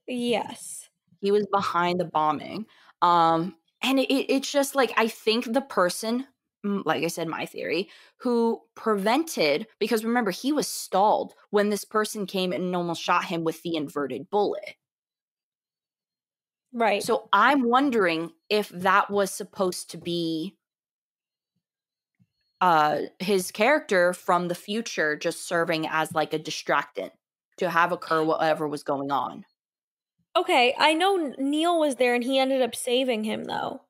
yes. He was behind the bombing. Um and it, it's just like I think the person like I said my theory who prevented because remember he was stalled when this person came and almost shot him with the inverted bullet. Right. So I'm wondering if that was supposed to be uh his character from the future just serving as like a distractant to have occur whatever was going on. okay, I know Neil was there and he ended up saving him though.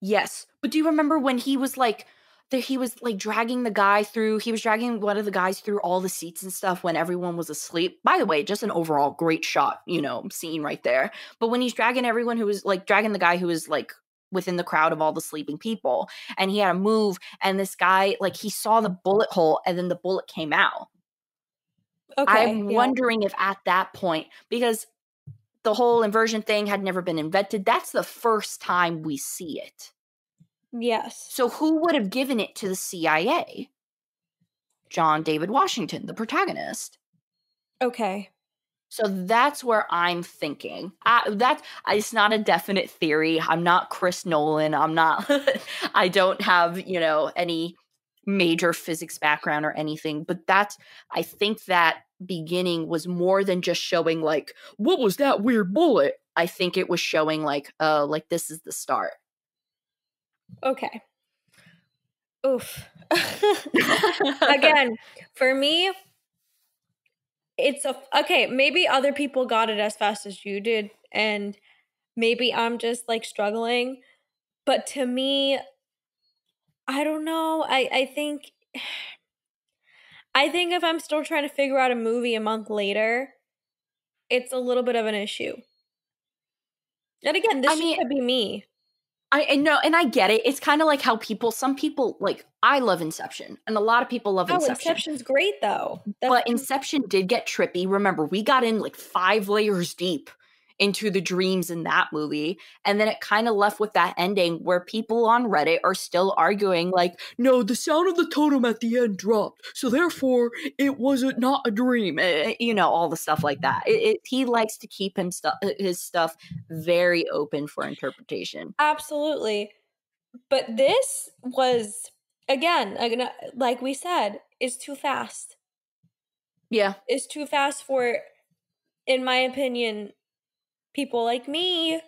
Yes. But do you remember when he was like that he was like dragging the guy through he was dragging one of the guys through all the seats and stuff when everyone was asleep. By the way, just an overall great shot, you know, scene right there. But when he's dragging everyone who was like dragging the guy who was like within the crowd of all the sleeping people and he had to move and this guy like he saw the bullet hole and then the bullet came out. Okay. I'm yeah. wondering if at that point because the whole inversion thing had never been invented, that's the first time we see it. Yes. So who would have given it to the CIA? John David Washington, the protagonist. Okay. So that's where I'm thinking. I, that's it's not a definite theory. I'm not Chris Nolan. I'm not. [LAUGHS] I don't have you know any major physics background or anything. But that's. I think that beginning was more than just showing like what was that weird bullet. I think it was showing like uh like this is the start. Okay. Oof. [LAUGHS] [LAUGHS] Again, for me, it's a okay. Maybe other people got it as fast as you did, and maybe I'm just like struggling. But to me, I don't know. I I think [SIGHS] I think if I'm still trying to figure out a movie a month later, it's a little bit of an issue. And again, this I mean- could be me. I, I know, and I get it. It's kind of like how people, some people, like I love Inception, and a lot of people love Oh, Inception. Inception's great though. That's but Inception did get trippy. Remember, we got in like five layers deep into the dreams in that movie, and then it kind of left with that ending where people on Reddit are still arguing, like, no, the sound of the totem at the end dropped, so therefore it wasn't not a dream. Eh, you know, all the stuff like that. It, it, he likes to keep him stu- his stuff very open for interpretation. Absolutely. But this was again, again, like we said, is too fast. Yeah, Is too fast for in my opinion people like me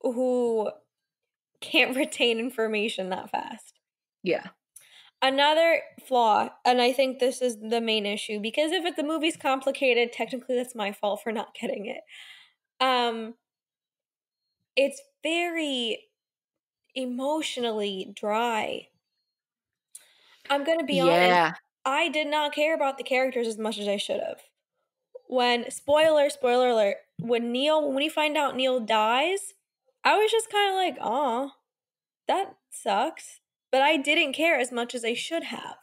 who can't [LAUGHS] retain information that fast. yeah. Another flaw, and I think this is the main issue because if the movie's complicated, technically that's my fault for not getting it. Um, it's very emotionally dry. I'm gonna be honest. I did not care about the characters as much as I should have. When spoiler, spoiler alert, when Neil when we find out Neil dies, I was just kind of like, "Oh, that sucks." But I didn't care as much as I should have.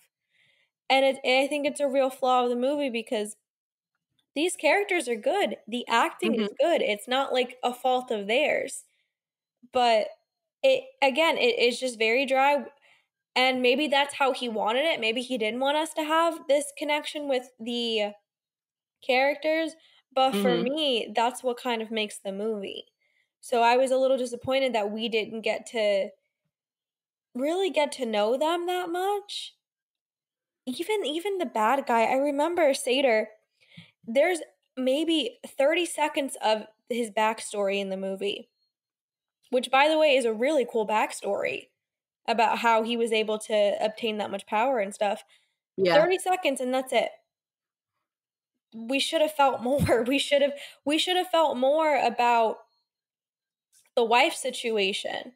And it, I think it's a real flaw of the movie because these characters are good. The acting is mm-hmm. good. It's not like a fault of theirs. But it again, it is just very dry and maybe that's how he wanted it. Maybe he didn't want us to have this connection with the characters. But for Mhm. me, that's what kind of makes the movie. So I was a little disappointed that we didn't get to really get to know them that much. Even even the bad guy, I remember Sator. There's maybe 30 seconds of his backstory in the movie, which, by the way, is a really cool backstory about how he was able to obtain that much power and stuff. Yeah. 30 seconds and that's it. We should have felt [LAUGHS] more. We should have we should have felt more about the wife situation.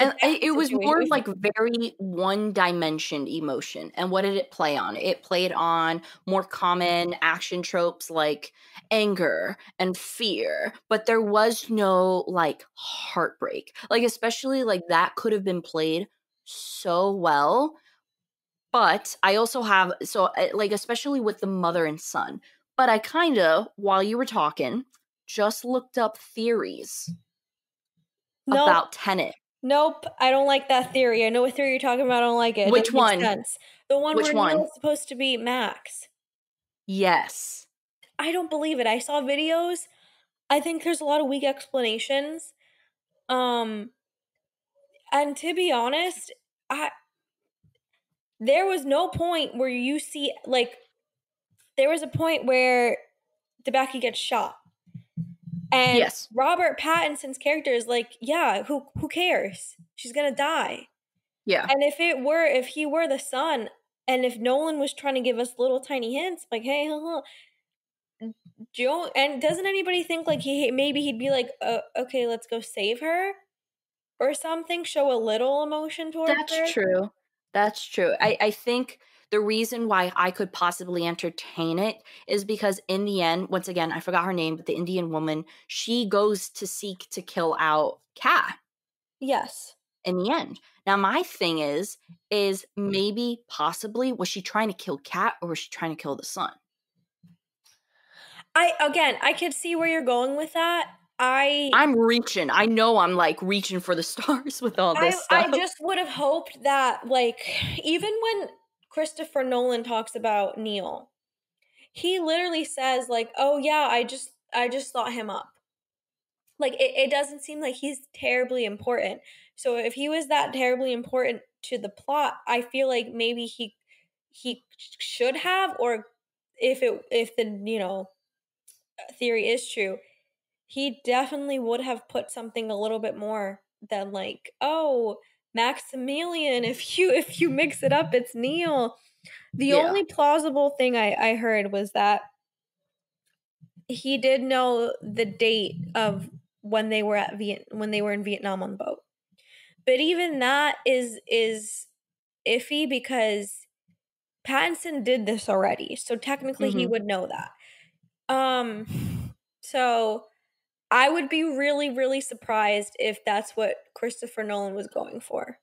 And it was more like very one dimension emotion and what did it play on it played on more common action tropes like anger and fear but there was no like heartbreak like especially like that could have been played so well but i also have so uh, like especially with the mother and son but i kind of while you were talking just looked up theories Nope. about tenet Nope, I don't like that theory. I know what theory you're talking about. I don't like it. It Which doesn't one? Sense. The one Which where one? Neil's supposed to be Max. yes I don't believe it. I saw videos. I think there's a lot of weak explanations. Um and to be honest, I there was no point where you see like there was a point where Debicki gets shot. And Yes. Robert Pattinson's character is like, yeah, who who cares? She's gonna die. yeah And if it were, if he were the son, and if Nolan was trying to give us little tiny hints, like, hey, Joe, and doesn't anybody think like he maybe he'd be like, uh, okay, let's go save her, or something, show a little emotion towards her. That's true. That's true. I, I think the reason why I could possibly entertain it is because in the end, once again, I forgot her name, but the Indian woman, she goes to seek to kill out Kat Yes. in the end. Now my thing is, is mm. maybe possibly was she trying to kill Kat or was she trying to kill the son? I again, I could see where you're going with that. I I'm reaching. I know I'm like reaching for the [LAUGHS] stars with all I, this stuff. I just would have hoped that, like, even when Christopher Nolan talks about Neil, he literally says, like, "Oh yeah, I just, I just thought him up." Like, it, it doesn't seem like he's terribly important. So if he was that terribly important to the plot, I feel like maybe he he should have, or if it if the you know uh, theory is true, he definitely would have put something a little bit more than like, oh, Maximilian, if you if you mix it up, it's Neil. The Yeah. only plausible thing I, I heard was that he did know the date of when they were at Viet when they were in Vietnam on the boat. But even that is is iffy because Pattinson did this already. So technically he Mhm. would know that. Um so I would be really, really surprised if that's what Christopher Nolan was going for.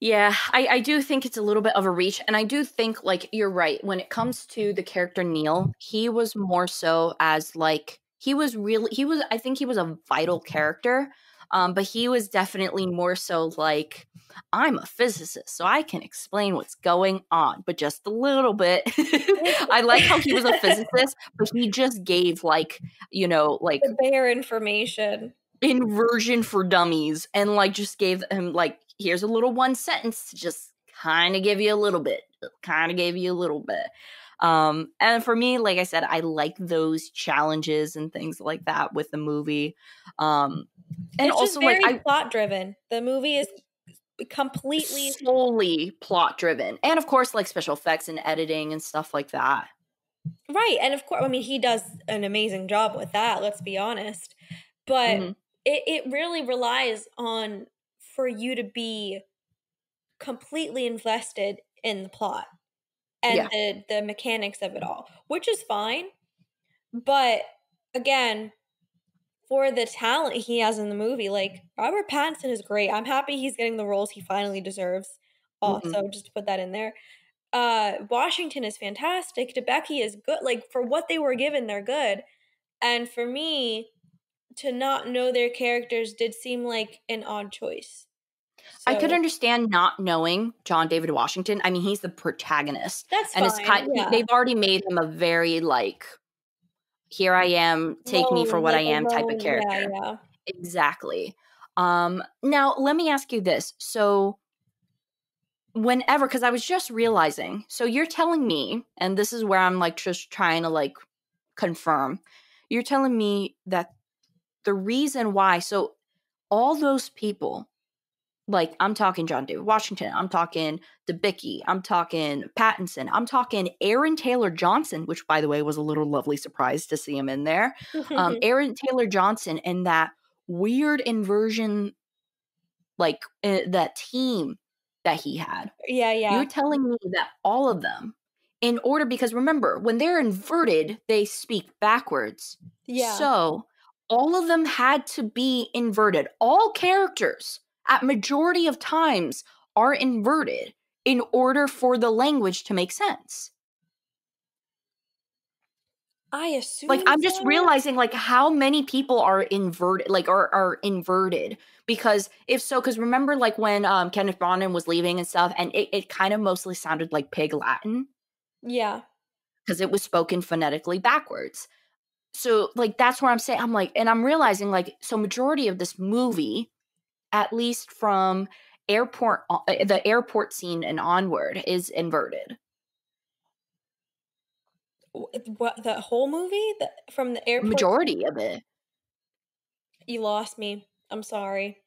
Yeah, I, I do think it's a little bit of a reach. And I do think, like, you're right. When it comes to the character Neil, he was more so as, like, he was really, he was, I think he was a vital character. Um, but he was definitely more so like, I'm a physicist, so I can explain what's going on, but just a little bit. [LAUGHS] I like how he was a physicist, but he just gave, like, you know, like The bare information. inversion for dummies and like just gave him like here's a little one sentence to just kind of give you a little bit kind of gave you a little bit um and for me like i said i like those challenges and things like that with the movie um and it's also like i plot driven. The movie is completely solely plot driven and of course like special effects and editing and stuff like that right. And of course, I mean, he does an amazing job with that. Let's be honest. But Mhm. it it really relies on for you to be completely invested in the plot and Yeah. the the mechanics of it all, which is fine. But again, for the talent he has in the movie, like Robert Pattinson is great. I'm happy he's getting the roles he finally deserves. Also, just to put that in there. Uh Washington is fantastic. Debicki is good. Like for what they were given, they're good. And for me, to not know their characters did seem like an odd choice. I could understand not knowing john david washington i mean he's the protagonist That's and fine. it's kind yeah. they've already made him a very like here i am take me for what i am type of character Yeah, yeah. exactly um now let me ask you this so whenever because I was just realizing. So you're telling me, and this is where I'm like just trying to like confirm. You're telling me that the reason why so all those people like I'm talking John David Washington, I'm talking Debicki, I'm talking Pattinson, I'm talking Aaron Taylor Johnson, which by the way was a little lovely surprise to see him in there. Um, [LAUGHS] Aaron Taylor Johnson and that weird inversion, like uh, that team that he had. Yeah, yeah. You're telling me that all of them, in order, because remember, when they're inverted, they speak backwards. yeah. So all of them had to be inverted. All characters, at majority of times, are inverted in order for the language to make sense. I assume Like I'm just realizing like how many people are inverted like are are inverted because if so because remember like when um Kenneth Branagh was leaving and stuff and it, it kind of mostly sounded like pig Latin Yeah. because it was spoken phonetically backwards. So like that's where I'm saying I'm like and I'm realizing like so majority of this movie at least from airport uh, the airport scene and onward is inverted. What the whole movie the, from the airport? Majority of it. You lost me. I'm sorry.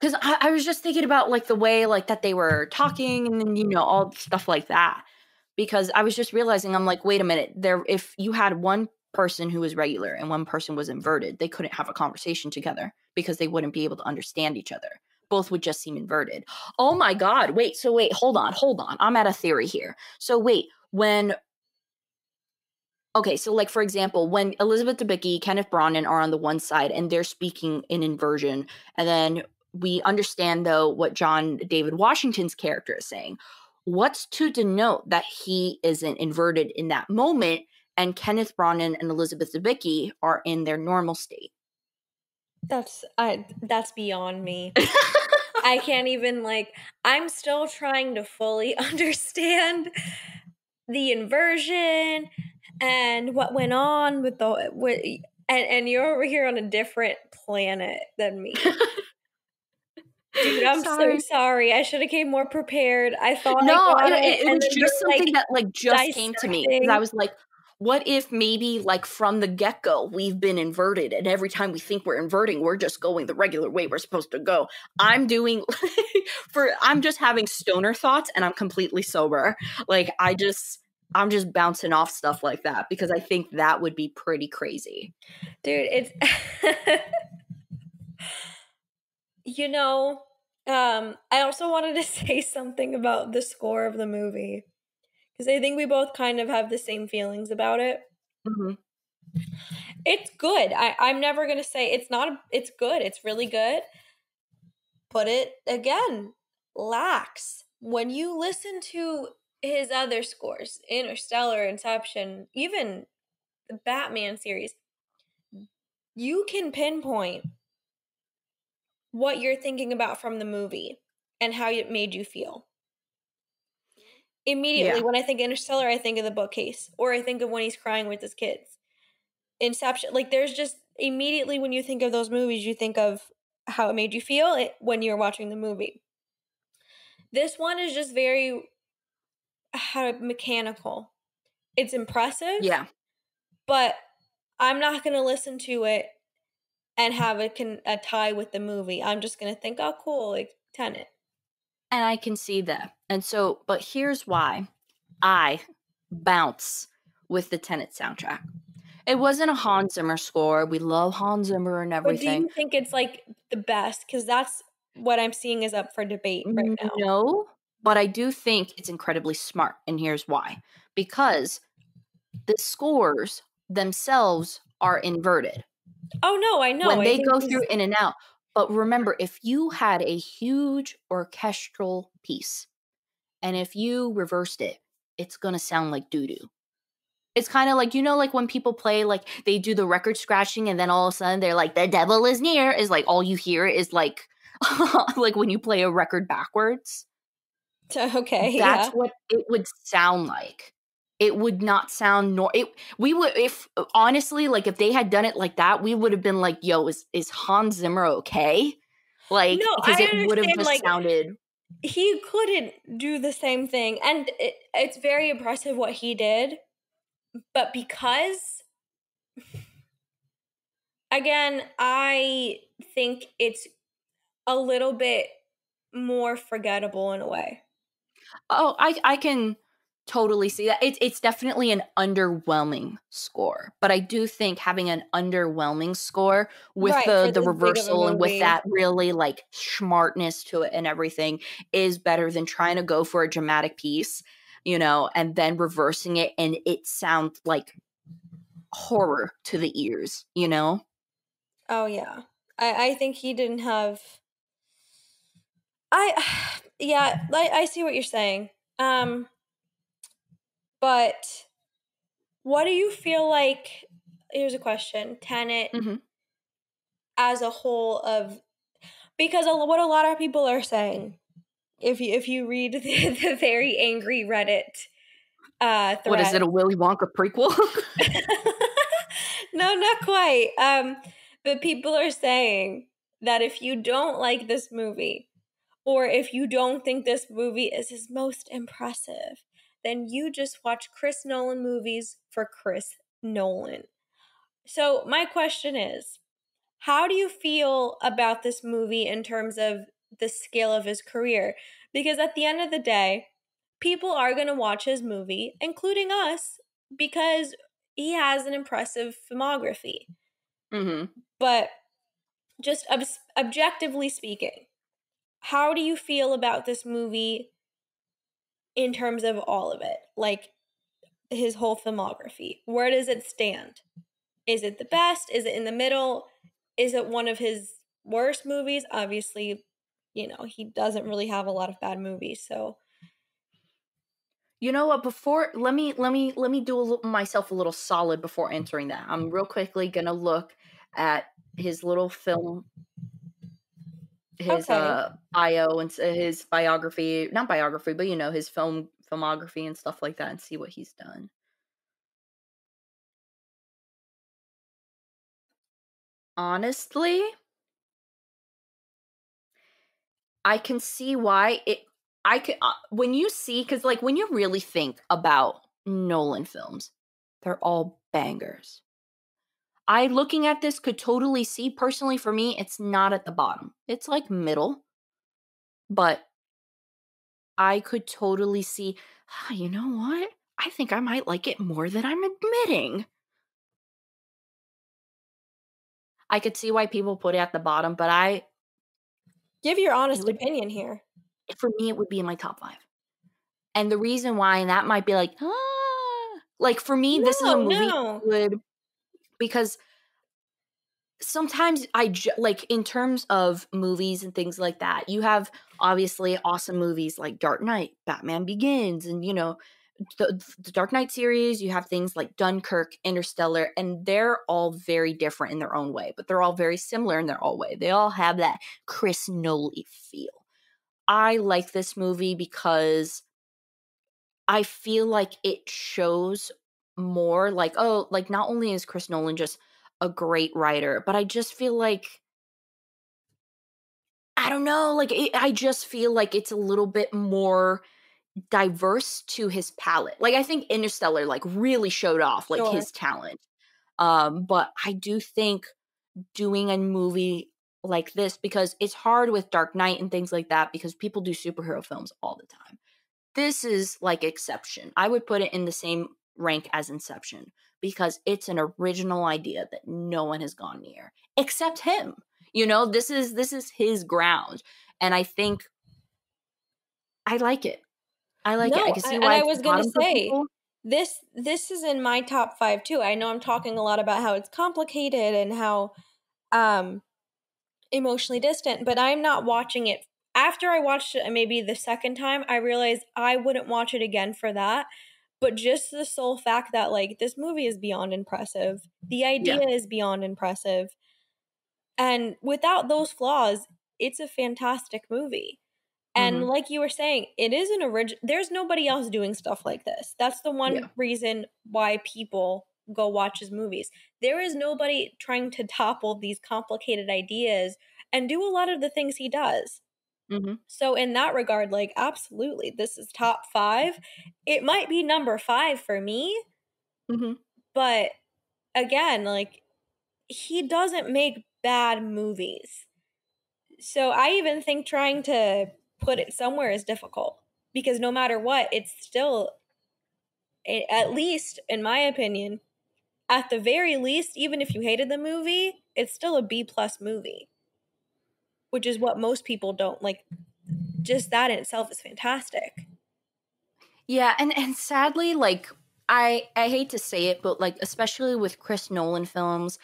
because I, I was just thinking about like the way like that they were talking and then you know all stuff like that because i was just realizing i'm like wait a minute there if you had one person who was regular and one person was inverted they couldn't have a conversation together because they wouldn't be able to understand each other. Both would just seem inverted. Oh my god wait so wait hold on hold on i'm at a theory here. So wait when okay so like for example when elizabeth debicki kenneth branagh are on the one side and they're speaking in inversion and then we understand though what John David Washington's character is saying. What's to denote that he isn't inverted in that moment and Kenneth Branagh and Elizabeth Debicki are in their normal state? That's I that's beyond me. [LAUGHS] I can't even like I'm still trying to fully [LAUGHS] understand the inversion and what went on with the with, and and you're over here on a different planet than me. Dude, [LAUGHS] I'm Sorry. so sorry. I should have came more prepared. I thought I no, got it, it, it, it was just something like, that like just came to me because I was like, what if maybe like from the get go we've been inverted and every time we think we're inverting, we're just going the regular way we're supposed to go. I'm doing [LAUGHS] for I'm just having stoner thoughts and I'm completely sober. Like I just I'm just bouncing off stuff like that because I think that would be pretty crazy. dude it's [LAUGHS] you know um i also wanted to [LAUGHS] say something about the score of the movie because i think we both kind of have the same feelings about it Mhm. it's good I, i'm never gonna say it's not A, it's good it's really good but it again lacks when you listen to his other scores interstellar inception even the batman series you can pinpoint what you're thinking about from the movie and how it made you feel. Immediately, Yeah. when I think Interstellar, I think of the bookcase, or I think of when he's crying with his kids. Inception, like there's just immediately when you think of those movies, you think of how it made you feel it, when you're watching the movie. This one is just very how mechanical. It's impressive, Yeah. but I'm not going to listen to it and have a, con- a tie with the movie. I'm just going to think, oh, cool, like Tenet. And I can see that. And so, but here's why I bounce with the Tenet soundtrack. It wasn't a Hans Zimmer score. We love Hans Zimmer and But do everything. you think it's like the best? Because that's what I'm seeing is up for debate right now. No, but I do think it's incredibly smart. And here's why because the scores themselves are inverted Oh, no, I know. when I they go through in and out. But remember, if you had a huge orchestral piece and if you reversed it, it's going to sound like doo doo. It's kind of like, you know, like when people play, like they do the record scratching and then all of a sudden they're like, the devil is near, is like all you hear is like, [LAUGHS] like when you play a record backwards. [LAUGHS] Okay, That's yeah. what it would sound like. It would not sound nor it we would if honestly like if they had done it like that, we would have been like, yo, is is Hans Zimmer okay? Like No, because it would have just like, sounded he couldn't do the same thing. And it, it's very impressive what he did. But because, again, I think it's a little bit more forgettable in a way. Oh, I I can totally see that. It's it's definitely an underwhelming score, but I do think having an underwhelming score with Right, the the this big of a reversal and with that really like smartness to it and everything is better than trying to go for a dramatic piece, you know, and then reversing it and it sounds like horror to the ears, you know? Oh yeah. I I think he didn't have I [SIGHS] yeah, I I see what you're saying. Um but what do you feel like here's a question. Tenet Mhm. as a whole of because a, what a lot of people are saying if you if you read the, [LAUGHS] the very angry Reddit uh thread What is it a Willy Wonka prequel? [LAUGHS] no, not quite. Um, but people are saying that if you don't like this movie, or if you don't think this movie is his most impressive, then you just watch Chris Nolan movies for Chris Nolan. So, my question is how do you feel about this movie in terms of the scale of his career? Because at the end of the day, people are going to watch his movie, including us, because he has an impressive filmography. mhm. But just ob- objectively speaking, how do you feel about this movie in terms of all of it? Like his whole filmography. Where does it stand? Is it the best? Is it in the middle? Is it one of his worst movies? Obviously, you know, he doesn't really have a lot of bad movies, so You know what? Before let me let me let me do a myself a little solid before answering that. I'm real quickly gonna look at his little film, his Okay. uh bio and his biography, not biography, but you know his film filmography and stuff like that, and see what he's done. Honestly, I can see why it. I can uh, when you see because like when you really think about Nolan films, they're all bangers. I looking at this could totally see personally for me, it's not at the bottom. It's like middle, but I could totally see. "Ah, you know what? I think I might like it more than I'm admitting. I could see why people put it at the bottom, but I give your honest would- opinion here. for me it would be in my top five and the reason why and that might be like ah, like for me this is a movie no. would because sometimes i ju- like in terms of movies and things like that you have obviously awesome movies like dark knight batman begins and you know the, the dark knight series you have things like dunkirk interstellar and they're all very different in their own way but they're all very similar in their own way. They all have that chris nolan feel. I like this movie because I feel like it shows more like oh like not only is Chris Nolan just a great writer but I just feel like I don't know like it, I just feel like it's a little bit more diverse to his palette. Like I think Interstellar like really showed off like Sure. his talent. Um but I do think doing a movie like this because it's hard with Dark Knight and things like that because people do superhero films all the time. This is like exception. I would put it in the same rank as Inception because it's an original idea that no one has gone near except him. You know, this is this is his ground and I think I like it. I like it. I can see and why I it's was gonna say, people. this this is in my top five too. I know I'm talking a lot about how it's complicated and how um emotionally distant, but I'm not watching it. After I watched it maybe the second time, I realized I wouldn't watch it again for that. But just the sole fact that like this movie is beyond impressive. The idea is beyond impressive. And without those flaws, it's a fantastic movie. And Mhm. like you were saying, it is an original. There's nobody else doing stuff like this. That's the one Yeah. reason why people go watch his movies. There is nobody trying to topple these complicated ideas and do a lot of the things he does. Mm-hmm. So in that regard, like absolutely, this is top five. It might be number five for me, Mm-hmm. but again, like he doesn't make bad movies. So I even think trying to put it somewhere is difficult because no matter what, it's still, at least in my opinion, at the very least, even if you hated the movie, it's still a B plus movie, which is what most people don't like. Just that in itself is fantastic. Yeah, and and sadly, like I I hate to say it, but like especially with Chris Nolan films,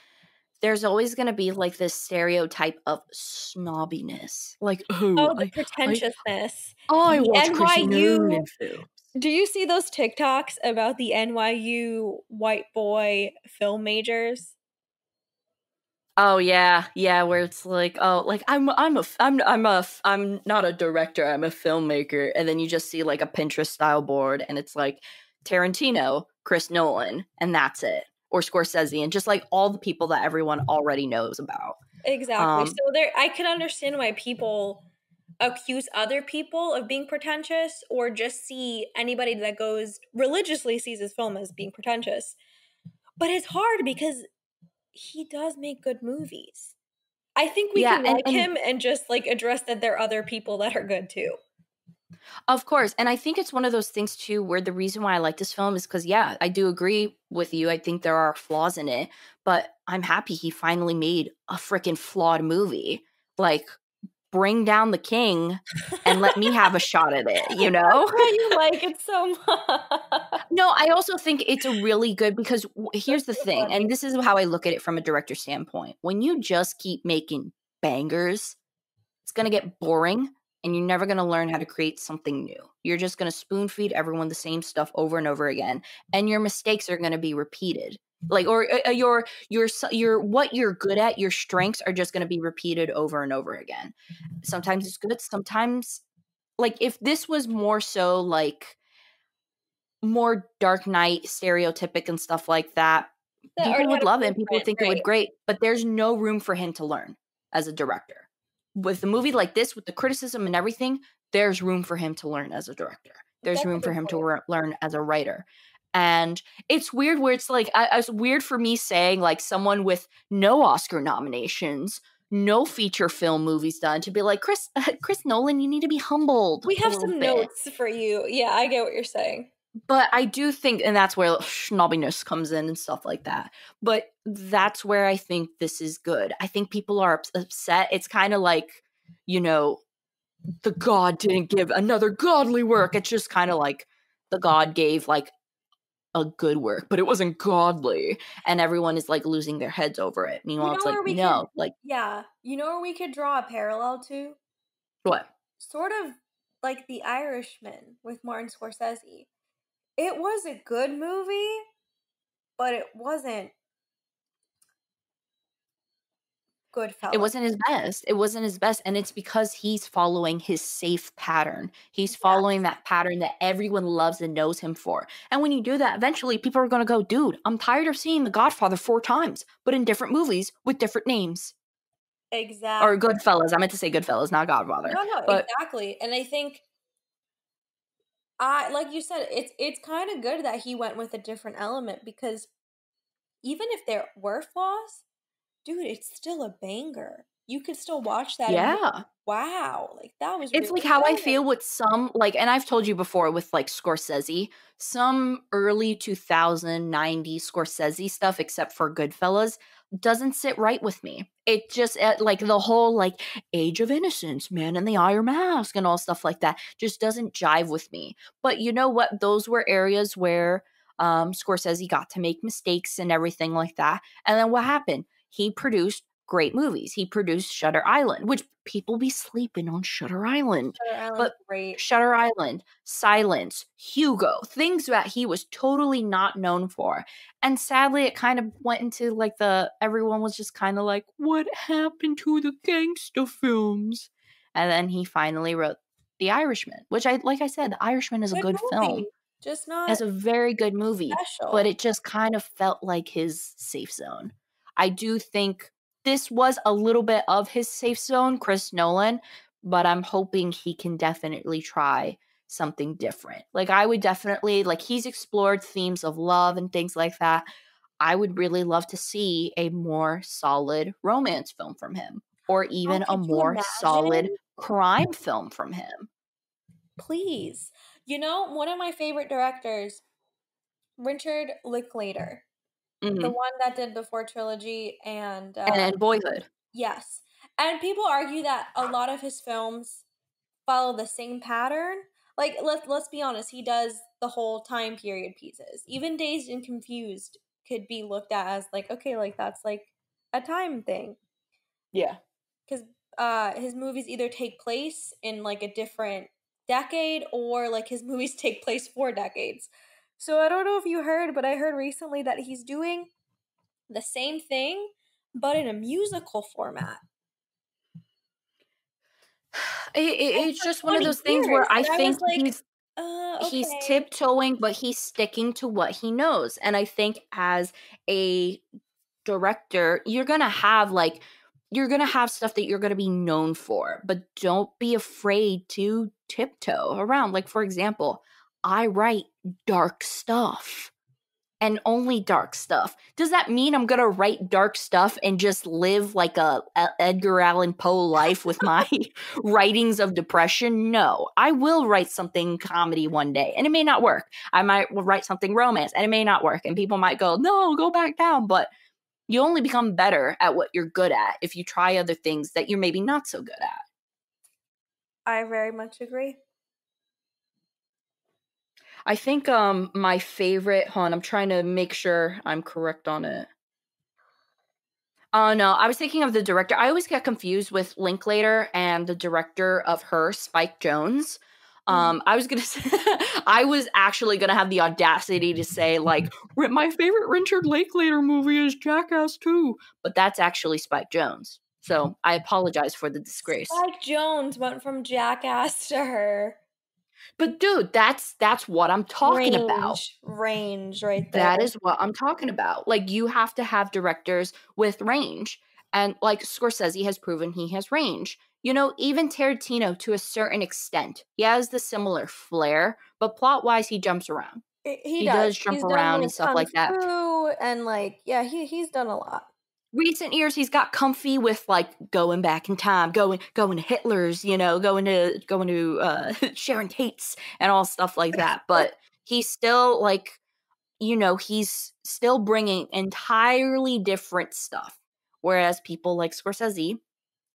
there's always going to be like this stereotype of snobbiness. Like, oh, Oh, the I, pretentiousness. Oh, I the watch Chris NYU. Do you see those TikToks about the NYU white boy film majors? Oh yeah, yeah. Where it's like, oh, like I'm, I'm a, I'm, I'm a, I'm not a director. I'm a filmmaker, and then you just see like a Pinterest style board, and it's like Tarantino, Chris Nolan, and that's it, or Scorsese, and just like all the people that everyone already knows about. Exactly. Um, so there I can understand why people accuse other people of being pretentious or just see anybody that goes religiously sees his film as being pretentious. But it's hard because he does make good movies. I think we Yeah, can and- like and- him and just like address that there are other people that are good too. Of course. And I think it's one of those things too where the reason why I like this film is because, yeah, I do agree with you. I think there are flaws in it, but I'm happy he finally made a freaking flawed movie. Like, bring down the king and let me have a [LAUGHS] shot at it, you know? You like [LAUGHS] it so much. No, I also think it's a really good because here's the thing, and this is how I look at it from a director standpoint. When you just keep making bangers, it's going to get boring and you're never going to learn how to create something new. You're just going to spoon feed everyone the same stuff over and over again, and your mistakes are going to be repeated. Like or uh, uh, your your your what you're good at, your strengths are just going to be repeated over and over again. Sometimes it's good, sometimes like if this was more so like more Dark Knight stereotypic and stuff like that, That people would love it and people would think it would great. But there's no room for him to learn as a director. With a movie like this, with the criticism and everything, there's room for him to learn as a director. There's That's room for him to point. wor- learn as a writer. And it's weird where it's like, I, it's weird for me saying, like, someone with no Oscar nominations, no feature film movies done, to be like, Chris, [LAUGHS] Chris Nolan, you need to be humbled. We have some bit." notes for you. Yeah, I get what you're saying. but I do think, and that's where snobbiness comes in and stuff like that. But that's where I think this is good. I think people are upset. It's kind of like, you know, the God didn't give another godly work. It's just kind of like the God gave like a good work, but it wasn't godly, and everyone is like losing their heads over it. Meanwhile, know it's like no, can- like Yeah. You know where we could draw a parallel to? what? Sort of like The Irishman with Martin Scorsese. It was a good movie, but it wasn't good It wasn't his best. It wasn't his best. And it's because he's following his safe pattern. He's following that pattern that everyone loves and knows him for. And when you do that, eventually people are going to go, dude, I'm tired of seeing The Godfather four times, but in different movies with different names. Exactly. Or Goodfellas. I meant to say Goodfellas, not Godfather. No, no, But- exactly. And I think I like you said, it's it's kind of good that he went with a different element because even if there were flaws, dude, it's still a banger. You could still watch that. like, Yeah. wow, like that was. It's really like how I feel with some like and I've told you before with like Scorsese, some early 2090 Scorsese stuff except for Goodfellas doesn't sit right with me. It just uh, like the whole like age of innocence, man in the iron mask and all stuff like that just doesn't jive with me. But you know what? Those were areas where um Scorsese got to make mistakes and everything like that. And then what happened? He produced great movies. He produced Shutter Island, which people be sleeping on Shutter Island. Shutter but- great. Shutter Island, Silence, Hugo, things that he was totally not known for. And sadly, it kind of went into like the everyone was just kind of like, what happened to the gangster films? And then he finally wrote The Irishman, which I like I said, The Irishman is a good film. just not It's a very good movie special. but it just kind of felt like his safe zone. I do think this was a little bit of his safe zone, Chris Nolan, but I'm hoping he can definitely try something different. Like I would definitely like he's explored themes of love and things like that. I would really love to see a more solid romance film from him or oh, even Oh, a more solid crime film from him. Please. You know, one of my favorite directors, Richard Linklater, the Mhm. one that did the four trilogy and uh, And then boyhood. yes. And people argue that a lot of his films follow the same pattern. Like let's let's be honest, he does the whole time period pieces. Even Dazed and Confused could be looked at as like okay, like that's like a time thing. Yeah. because uh his movies either take place in like a different decade or like his movies [LAUGHS] take place four decades so i don't know if you heard but i heard recently that he's doing the same thing but in a musical format [SIGHS] It, it- it's just one of 20 those things where I I think like, he's uh okay. he's tiptoeing, but he's sticking to what he knows. And I think as a director, you're gonna have like you're gonna have stuff that you're gonna be known for, but don't be afraid to tiptoe around. Like, for example, I write dark stuff. And only dark stuff. Does that mean I'm gonna write dark stuff and just live like a, a Edgar Allan Poe life with my [LAUGHS] [LAUGHS] writings of depression? No, I will write something comedy one day, and it may not work. I might write something romance, and it may not work, and people might go, "No, go back down." But you only become better at what you're good at if you try other things that you're maybe not so good at. i very much agree I think um my favorite. Hold on, I'm trying to make sure I'm correct on it. Oh no, I was thinking of the director. I always get confused with Linklater and the director of her, Spike Jonze. Um, I was gonna [LAUGHS] say, I was actually gonna have the audacity to say like [LAUGHS] my favorite Richard Linklater movie is Jackass 2, but that's actually Spike Jonze. So I apologize for the disgrace. spike jonze went from jackass to her But dude, that's that's what I'm talking about. range, range right there That is what I'm talking about. Like you have to have directors with range. And like Scorsese has proven he has range. You know, even Tarantino to a certain extent. He has the similar flair, but plot wise he jumps around. he, he does jump He's around and stuff like that. And like yeah he he's done a lot Recent years he's got comfy with like going back in time, going going to Hitler's, you know, going to going to uh [LAUGHS] Sharon Tate's and all stuff like that. [LAUGHS] But he's still like you know, he's still bringing entirely different stuff. Whereas people like Scorsese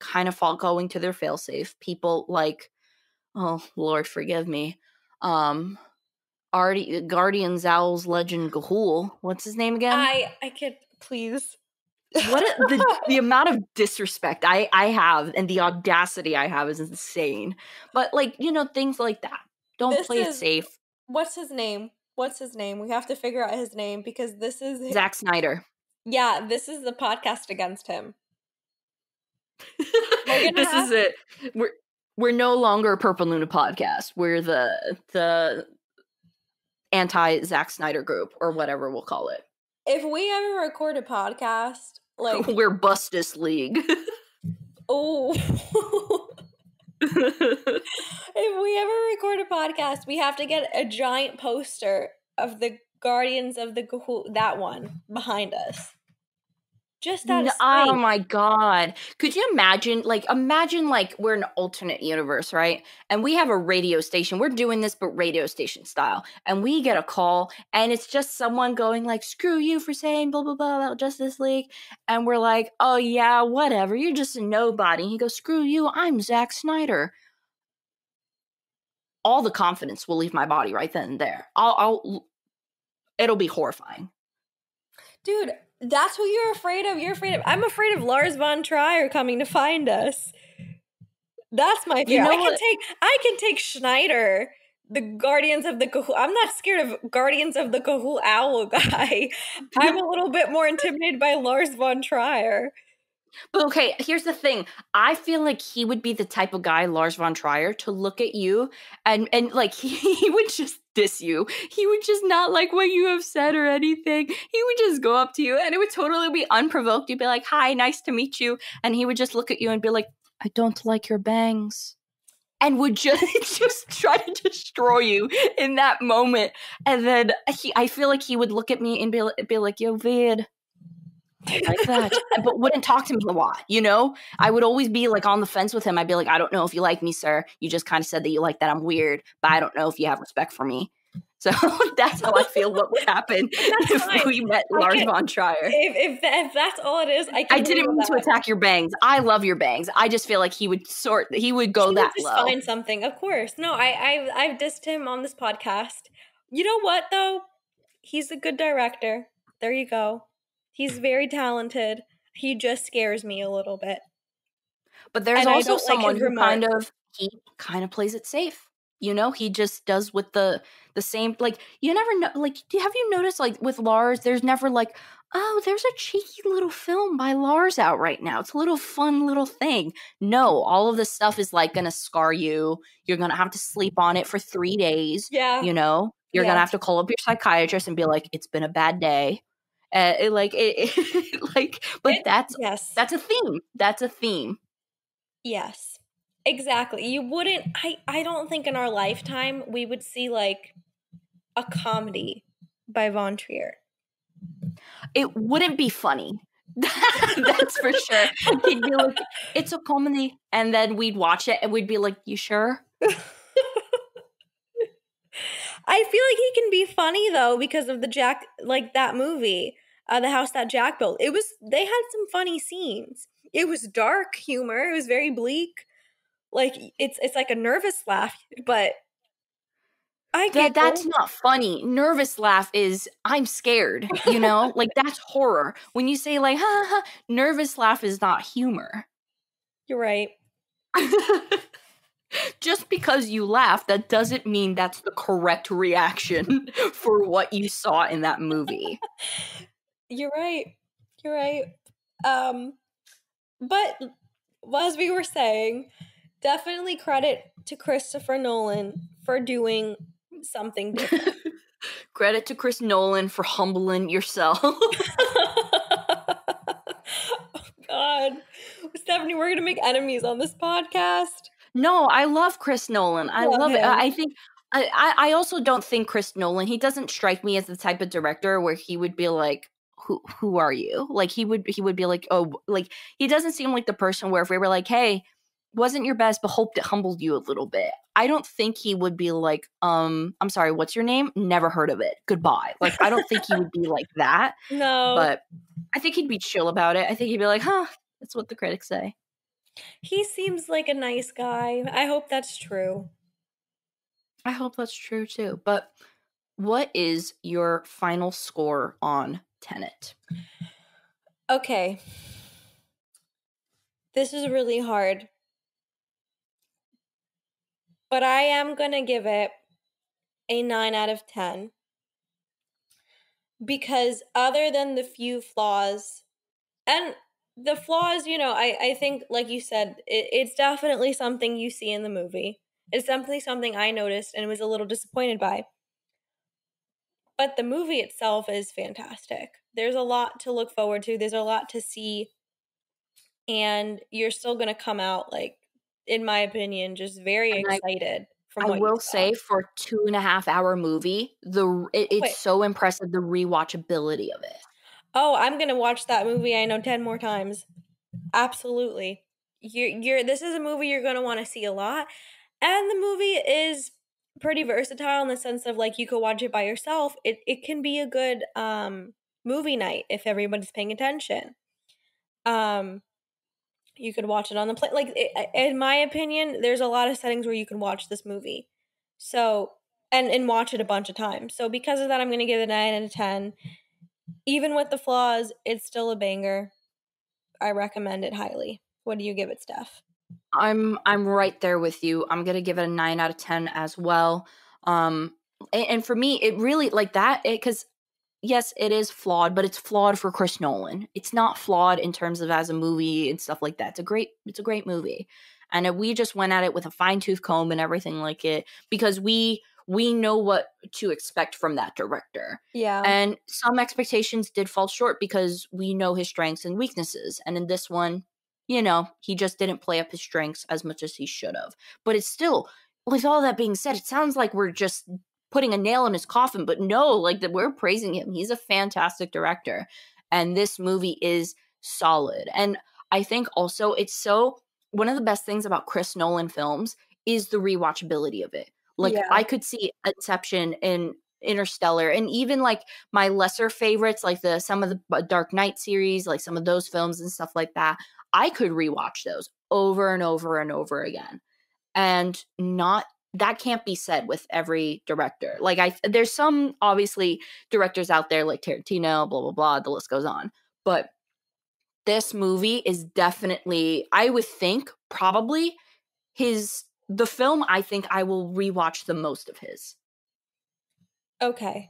kind of fall going to their failsafe. People like, oh Lord, forgive me, um, Artie, Guardians, Owls, Legend, Ga'Hoole. What's his name again? i i could please what a, the [LAUGHS] the amount of disrespect I I have and the audacity I have is insane. But like you know things like that. Don't This play it is- safe. what's his name what's his name we have to figure out his name because this is Zack Snyder. yeah this is the podcast against him [LAUGHS] this have- is it. We're we're no longer a Purple Luna podcast. We're the the anti Zack Snyder group or whatever we'll call it. if we ever record a podcast like we're Justice League. [LAUGHS] oh [LAUGHS] if we ever record a podcast we have to get a giant poster of the guardians of the Ga'Hoole- that one behind us just out of oh my god. Could you imagine like imagine like we're an alternate universe, right? And we have a radio station. We're doing this but radio station style. And we get a call and it's just someone going like screw you for saying blah blah blah about Justice League. And we're like, "Oh yeah, whatever. You're just a nobody." And he goes, "Screw you. I'm Zack Snyder." All the confidence will leave my body right then and there. I'll, I'll it'll be horrifying. Dude, that's who you're afraid of. You're afraid of. I'm afraid of Lars von Trier coming to find us. That's my fear. You know I can what? take. I can take Snyder, the Guardians of the Ga'Hoole. I'm not scared of Guardians of the Ga'Hoole Owl [LAUGHS] guy. I'm a little bit more intimidated by Lars von Trier. But okay, here's the thing. I feel like he would be the type of guy, Lars von Trier, to look at you and and like he, [LAUGHS] he would just diss you. He would just not like what you have said or anything. He would just go up to you and it would totally be unprovoked. You'd be like, "Hi, nice to meet you," and he would just look at you and be like, I don't like your bangs. And would just [LAUGHS] just try to destroy you in that moment. And then he I feel like he would look at me and be, be like, yo, Vid, like that. but wouldn't talk to me a lot, you know? I would always be like on the fence with him. I'd be like, I don't know if you like me, sir. You just kind of said that you like that I'm weird, but I don't know if you have respect for me. So [LAUGHS] that's how I feel what would happen if fine. we met I Lars can- von Trier. If, if, if that's all it is, I I didn't mean to attack your bangs. I love your bangs. I just feel like he would sort he would go He would that just low. find something, of course. No, I, I I've dissed him on this podcast. You know what though? He's a good director. There you go. He's very talented. He just scares me a little bit. But there's And also like someone his who kind of he kind of plays it safe. You know, he just does with the the same like you never know like have you noticed like with Lars there's never like oh there's a cheeky little film by Lars out right now. It's a little fun little thing. No, all of this stuff is like going to scar you. You're going to have to sleep on it for 3 days. Yeah. you know you're Yeah. gonna have to call up your psychiatrist and be like it's been a bad day uh, it, like it, it- [LAUGHS] like but that's yes. that's a theme that's a theme Yes. Exactly. You wouldn't I I don't think in our lifetime we would see like a comedy by Von Trier. it wouldn't be funny [LAUGHS] that's for sure like it's a comedy and then we'd watch it and we'd be like you sure [LAUGHS] I feel like he can be funny though because of the Jack like that movie, uh, the house that Jack built. It was they had some funny scenes. It was dark humor. It was very bleak. Like it's it's like a nervous laugh, but I get that's not funny nervous laugh is i'm scared you know [LAUGHS] like that's horror when you say like ha, ha, ha, nervous laugh is not humor You're right. [LAUGHS] just because you laugh that doesn't mean that's the correct reaction [LAUGHS] for what you saw in that movie You're right. You're right. Um, but as we were saying, definitely credit to Christopher Nolan for doing something [LAUGHS] different. credit to chris nolan for humbling yourself oh [LAUGHS] [LAUGHS] God, Stephanie, we're gonna make enemies on this podcast. no i love chris nolan i Love love it i think I I also don't think Chris Nolan. He doesn't strike me as the type of director where he would be like, "Who who are you?" Like he would he would be like, "Oh, like he doesn't seem like the person where if we were like, hey, wasn't your best, but hoped it humbled you a little bit." I don't think he would be like, "Um, I'm sorry, what's your name? Never heard of it. Goodbye." Like I don't think he would be like that. [LAUGHS] No, but I think he'd be chill about it. I think he'd be like, huh, that's what the critics say. he seems like a nice guy. I hope that's true. I hope that's true too. But what is your final score on Tenet? Okay. This is really hard. But I am going to give it a 9 out of 10. Because other than the few flaws, and the flaws, you know, I, I think, like you said, it, it's definitely something you see in the movie. It's definitely something I noticed and was a little disappointed by. But the movie itself is fantastic. There's a lot to look forward to, there's a lot to see. And you're still going to come out, like, in my opinion, just very And excited. From I you will say for a two and a half hour movie, the it, it's Wait. so impressive the rewatchability of it. Oh, I'm gonna watch that movie. I know ten more times. Absolutely. You're you're. This is a movie you're gonna want to see a lot, and the movie is pretty versatile in the sense of like you could watch it by yourself. It it can be a good um movie night if everybody's paying attention. Um, you could watch it on the plane. Like i in my opinion, there's a lot of settings where you can watch this movie. So and and watch it a bunch of times. So because of that, I'm gonna give it a nine out of ten even with the flaws, it's still a banger. I recommend it highly. What do you give it, Steph? I'm I'm right there with you. I'm gonna give it a nine out of ten as well. Um, and, and for me, it really like that because yes, it is flawed, but it's flawed for Chris Nolan. It's not flawed in terms of as a movie and stuff like that. It's a great it's a great movie, and we just went at it with a fine tooth comb and everything like it because we we know what to expect from that director. Yeah. And some expectations did fall short because we know his strengths and weaknesses. And in this one, you know, he just didn't play up his strengths as much as he should have. But it's still, with all that being said, it sounds like we're just putting a nail in his coffin, but no, like that we're praising him. He's a fantastic director. And this movie is solid. And I think also it's so one of the best things about Chris Nolan films is the rewatchability of it. Like Yeah. I could see Inception and Interstellar and even like my lesser favorites like the some of the uh, Dark Knight series, like some of those films and stuff like that. I could rewatch those over and over and over again. And not that can't be said with every director. Like I there's some obviously directors out there like Tarantino, blah blah blah, the list goes on. But this movie is definitely I would think probably his the film I think I will rewatch the most of his. Okay.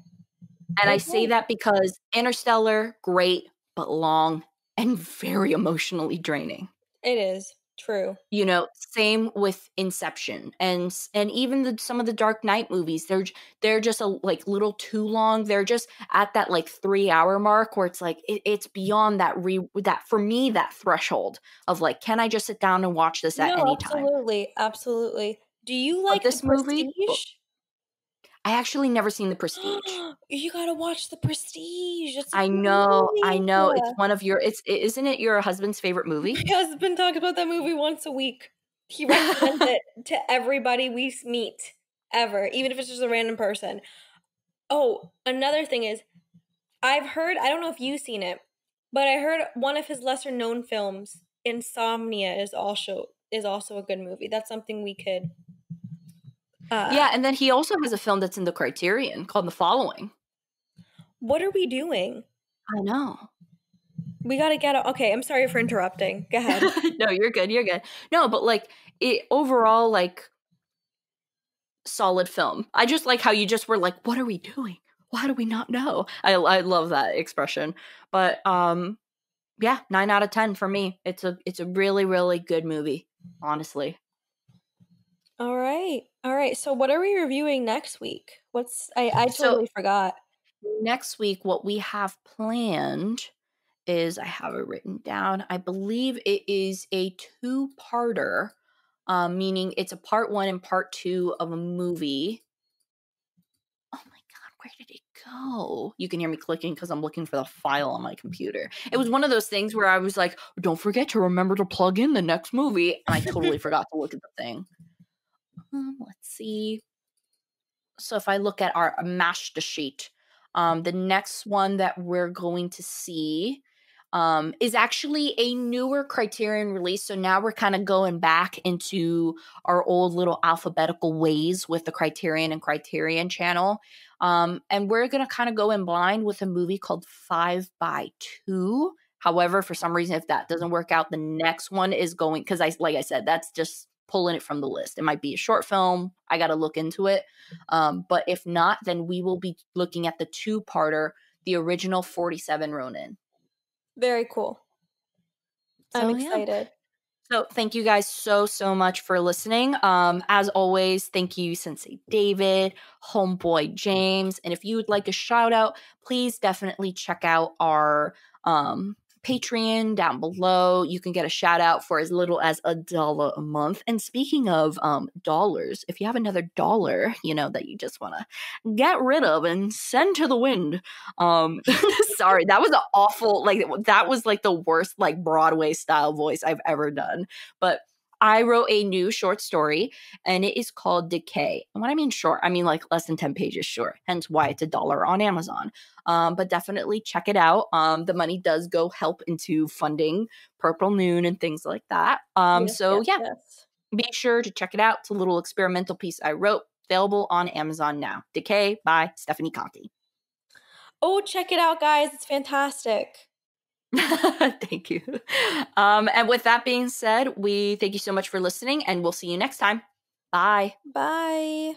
And I say that because Interstellar, great, but long and very emotionally draining. It is true. You know, same with Inception and and even the, some of the Dark Knight movies. They're they're just a like little too long. They're just at that like three hour mark where it's like it, it's beyond that re that for me that threshold of like can I just sit down and watch this at no, any time? absolutely, absolutely. Do you But like this movie- Prestige? I actually never seen The Prestige. [GASPS] you gotta watch the Prestige. It's I know, I movie. know. It's one of your. It's isn't it your husband's favorite [LAUGHS] movie? My husband talks about that movie once a week. He recommends [LAUGHS] it to everybody we meet ever, even if it's just a random person. Oh, another thing is, I've heard. I don't know if you've seen it, but I heard one of his lesser known films, Insomnia, is also is also a good movie. That's something we could. Uh, yeah, and then he also has a film that's in the Criterion called The Following. What are we doing? I know. We gotta get. A, okay, I'm sorry for interrupting. Go ahead. [LAUGHS] no, you're good. You're good. No, but like it overall, like solid film. I just like how you just were like, "What are we doing? Why do we not know?" I I love that expression. But um, yeah, nine out of ten for me. It's a it's a really really good movie. Honestly, All right. All right. So what are we reviewing next week? What's I I So- totally forgot. next week what we have planned is I have it written down. I believe it is a two-parter, um, meaning it's a part one and part two of a movie. Oh my god, where did it go? You can hear me clicking because I'm looking for the file on my computer. It was one of those things where I was like, "Don't forget to remember to plug in the next movie," and I totally forgot to look at the thing. Um, let's see. So if I look at our master sheet, um, the next one that we're going to see um, is actually a newer Criterion release. So now we're kind of going back into our old little alphabetical ways with the Criterion and Criterion channel. Um, and we're going to kind of go in blind with a movie called Five by Two. However, for some reason, if that doesn't work out, the next one is going because I, like I said, that's just pulling it from the list. It might be a short film. I got to look into it. Um, but if not, then we will be looking at the two parter, the original 47 Ronin. Very cool. I'm So, yeah. excited. So thank you guys so so much for listening. Um, as always, thank you Sensei David, Homeboy James, and if you would like a shout out, please definitely check out our um Patreon down below. You can get a shout out for as little as a dollar a month. And speaking of um dollars, if you have another dollar, you know that you just want to get rid of and send to the wind, um [LAUGHS] sorry that was an awful like that was like the worst like broadway style voice i've ever done but i wrote a new short story and it is called decay. And when i mean short i mean like less than 10 pages short hence why it's a dollar on amazon. Um, but definitely check it out. Um, the money does go help into funding purple noon and things like that. Um, Yes, so yes, yeah yes. be sure to check it out. It's a little experimental piece i wrote available on amazon now. Decay by stephanie conti. Oh, check it out, guys. It's fantastic. [LAUGHS] thank you. Um, and with that being said, we thank you so much for listening, and we'll see you next time. Bye. Bye.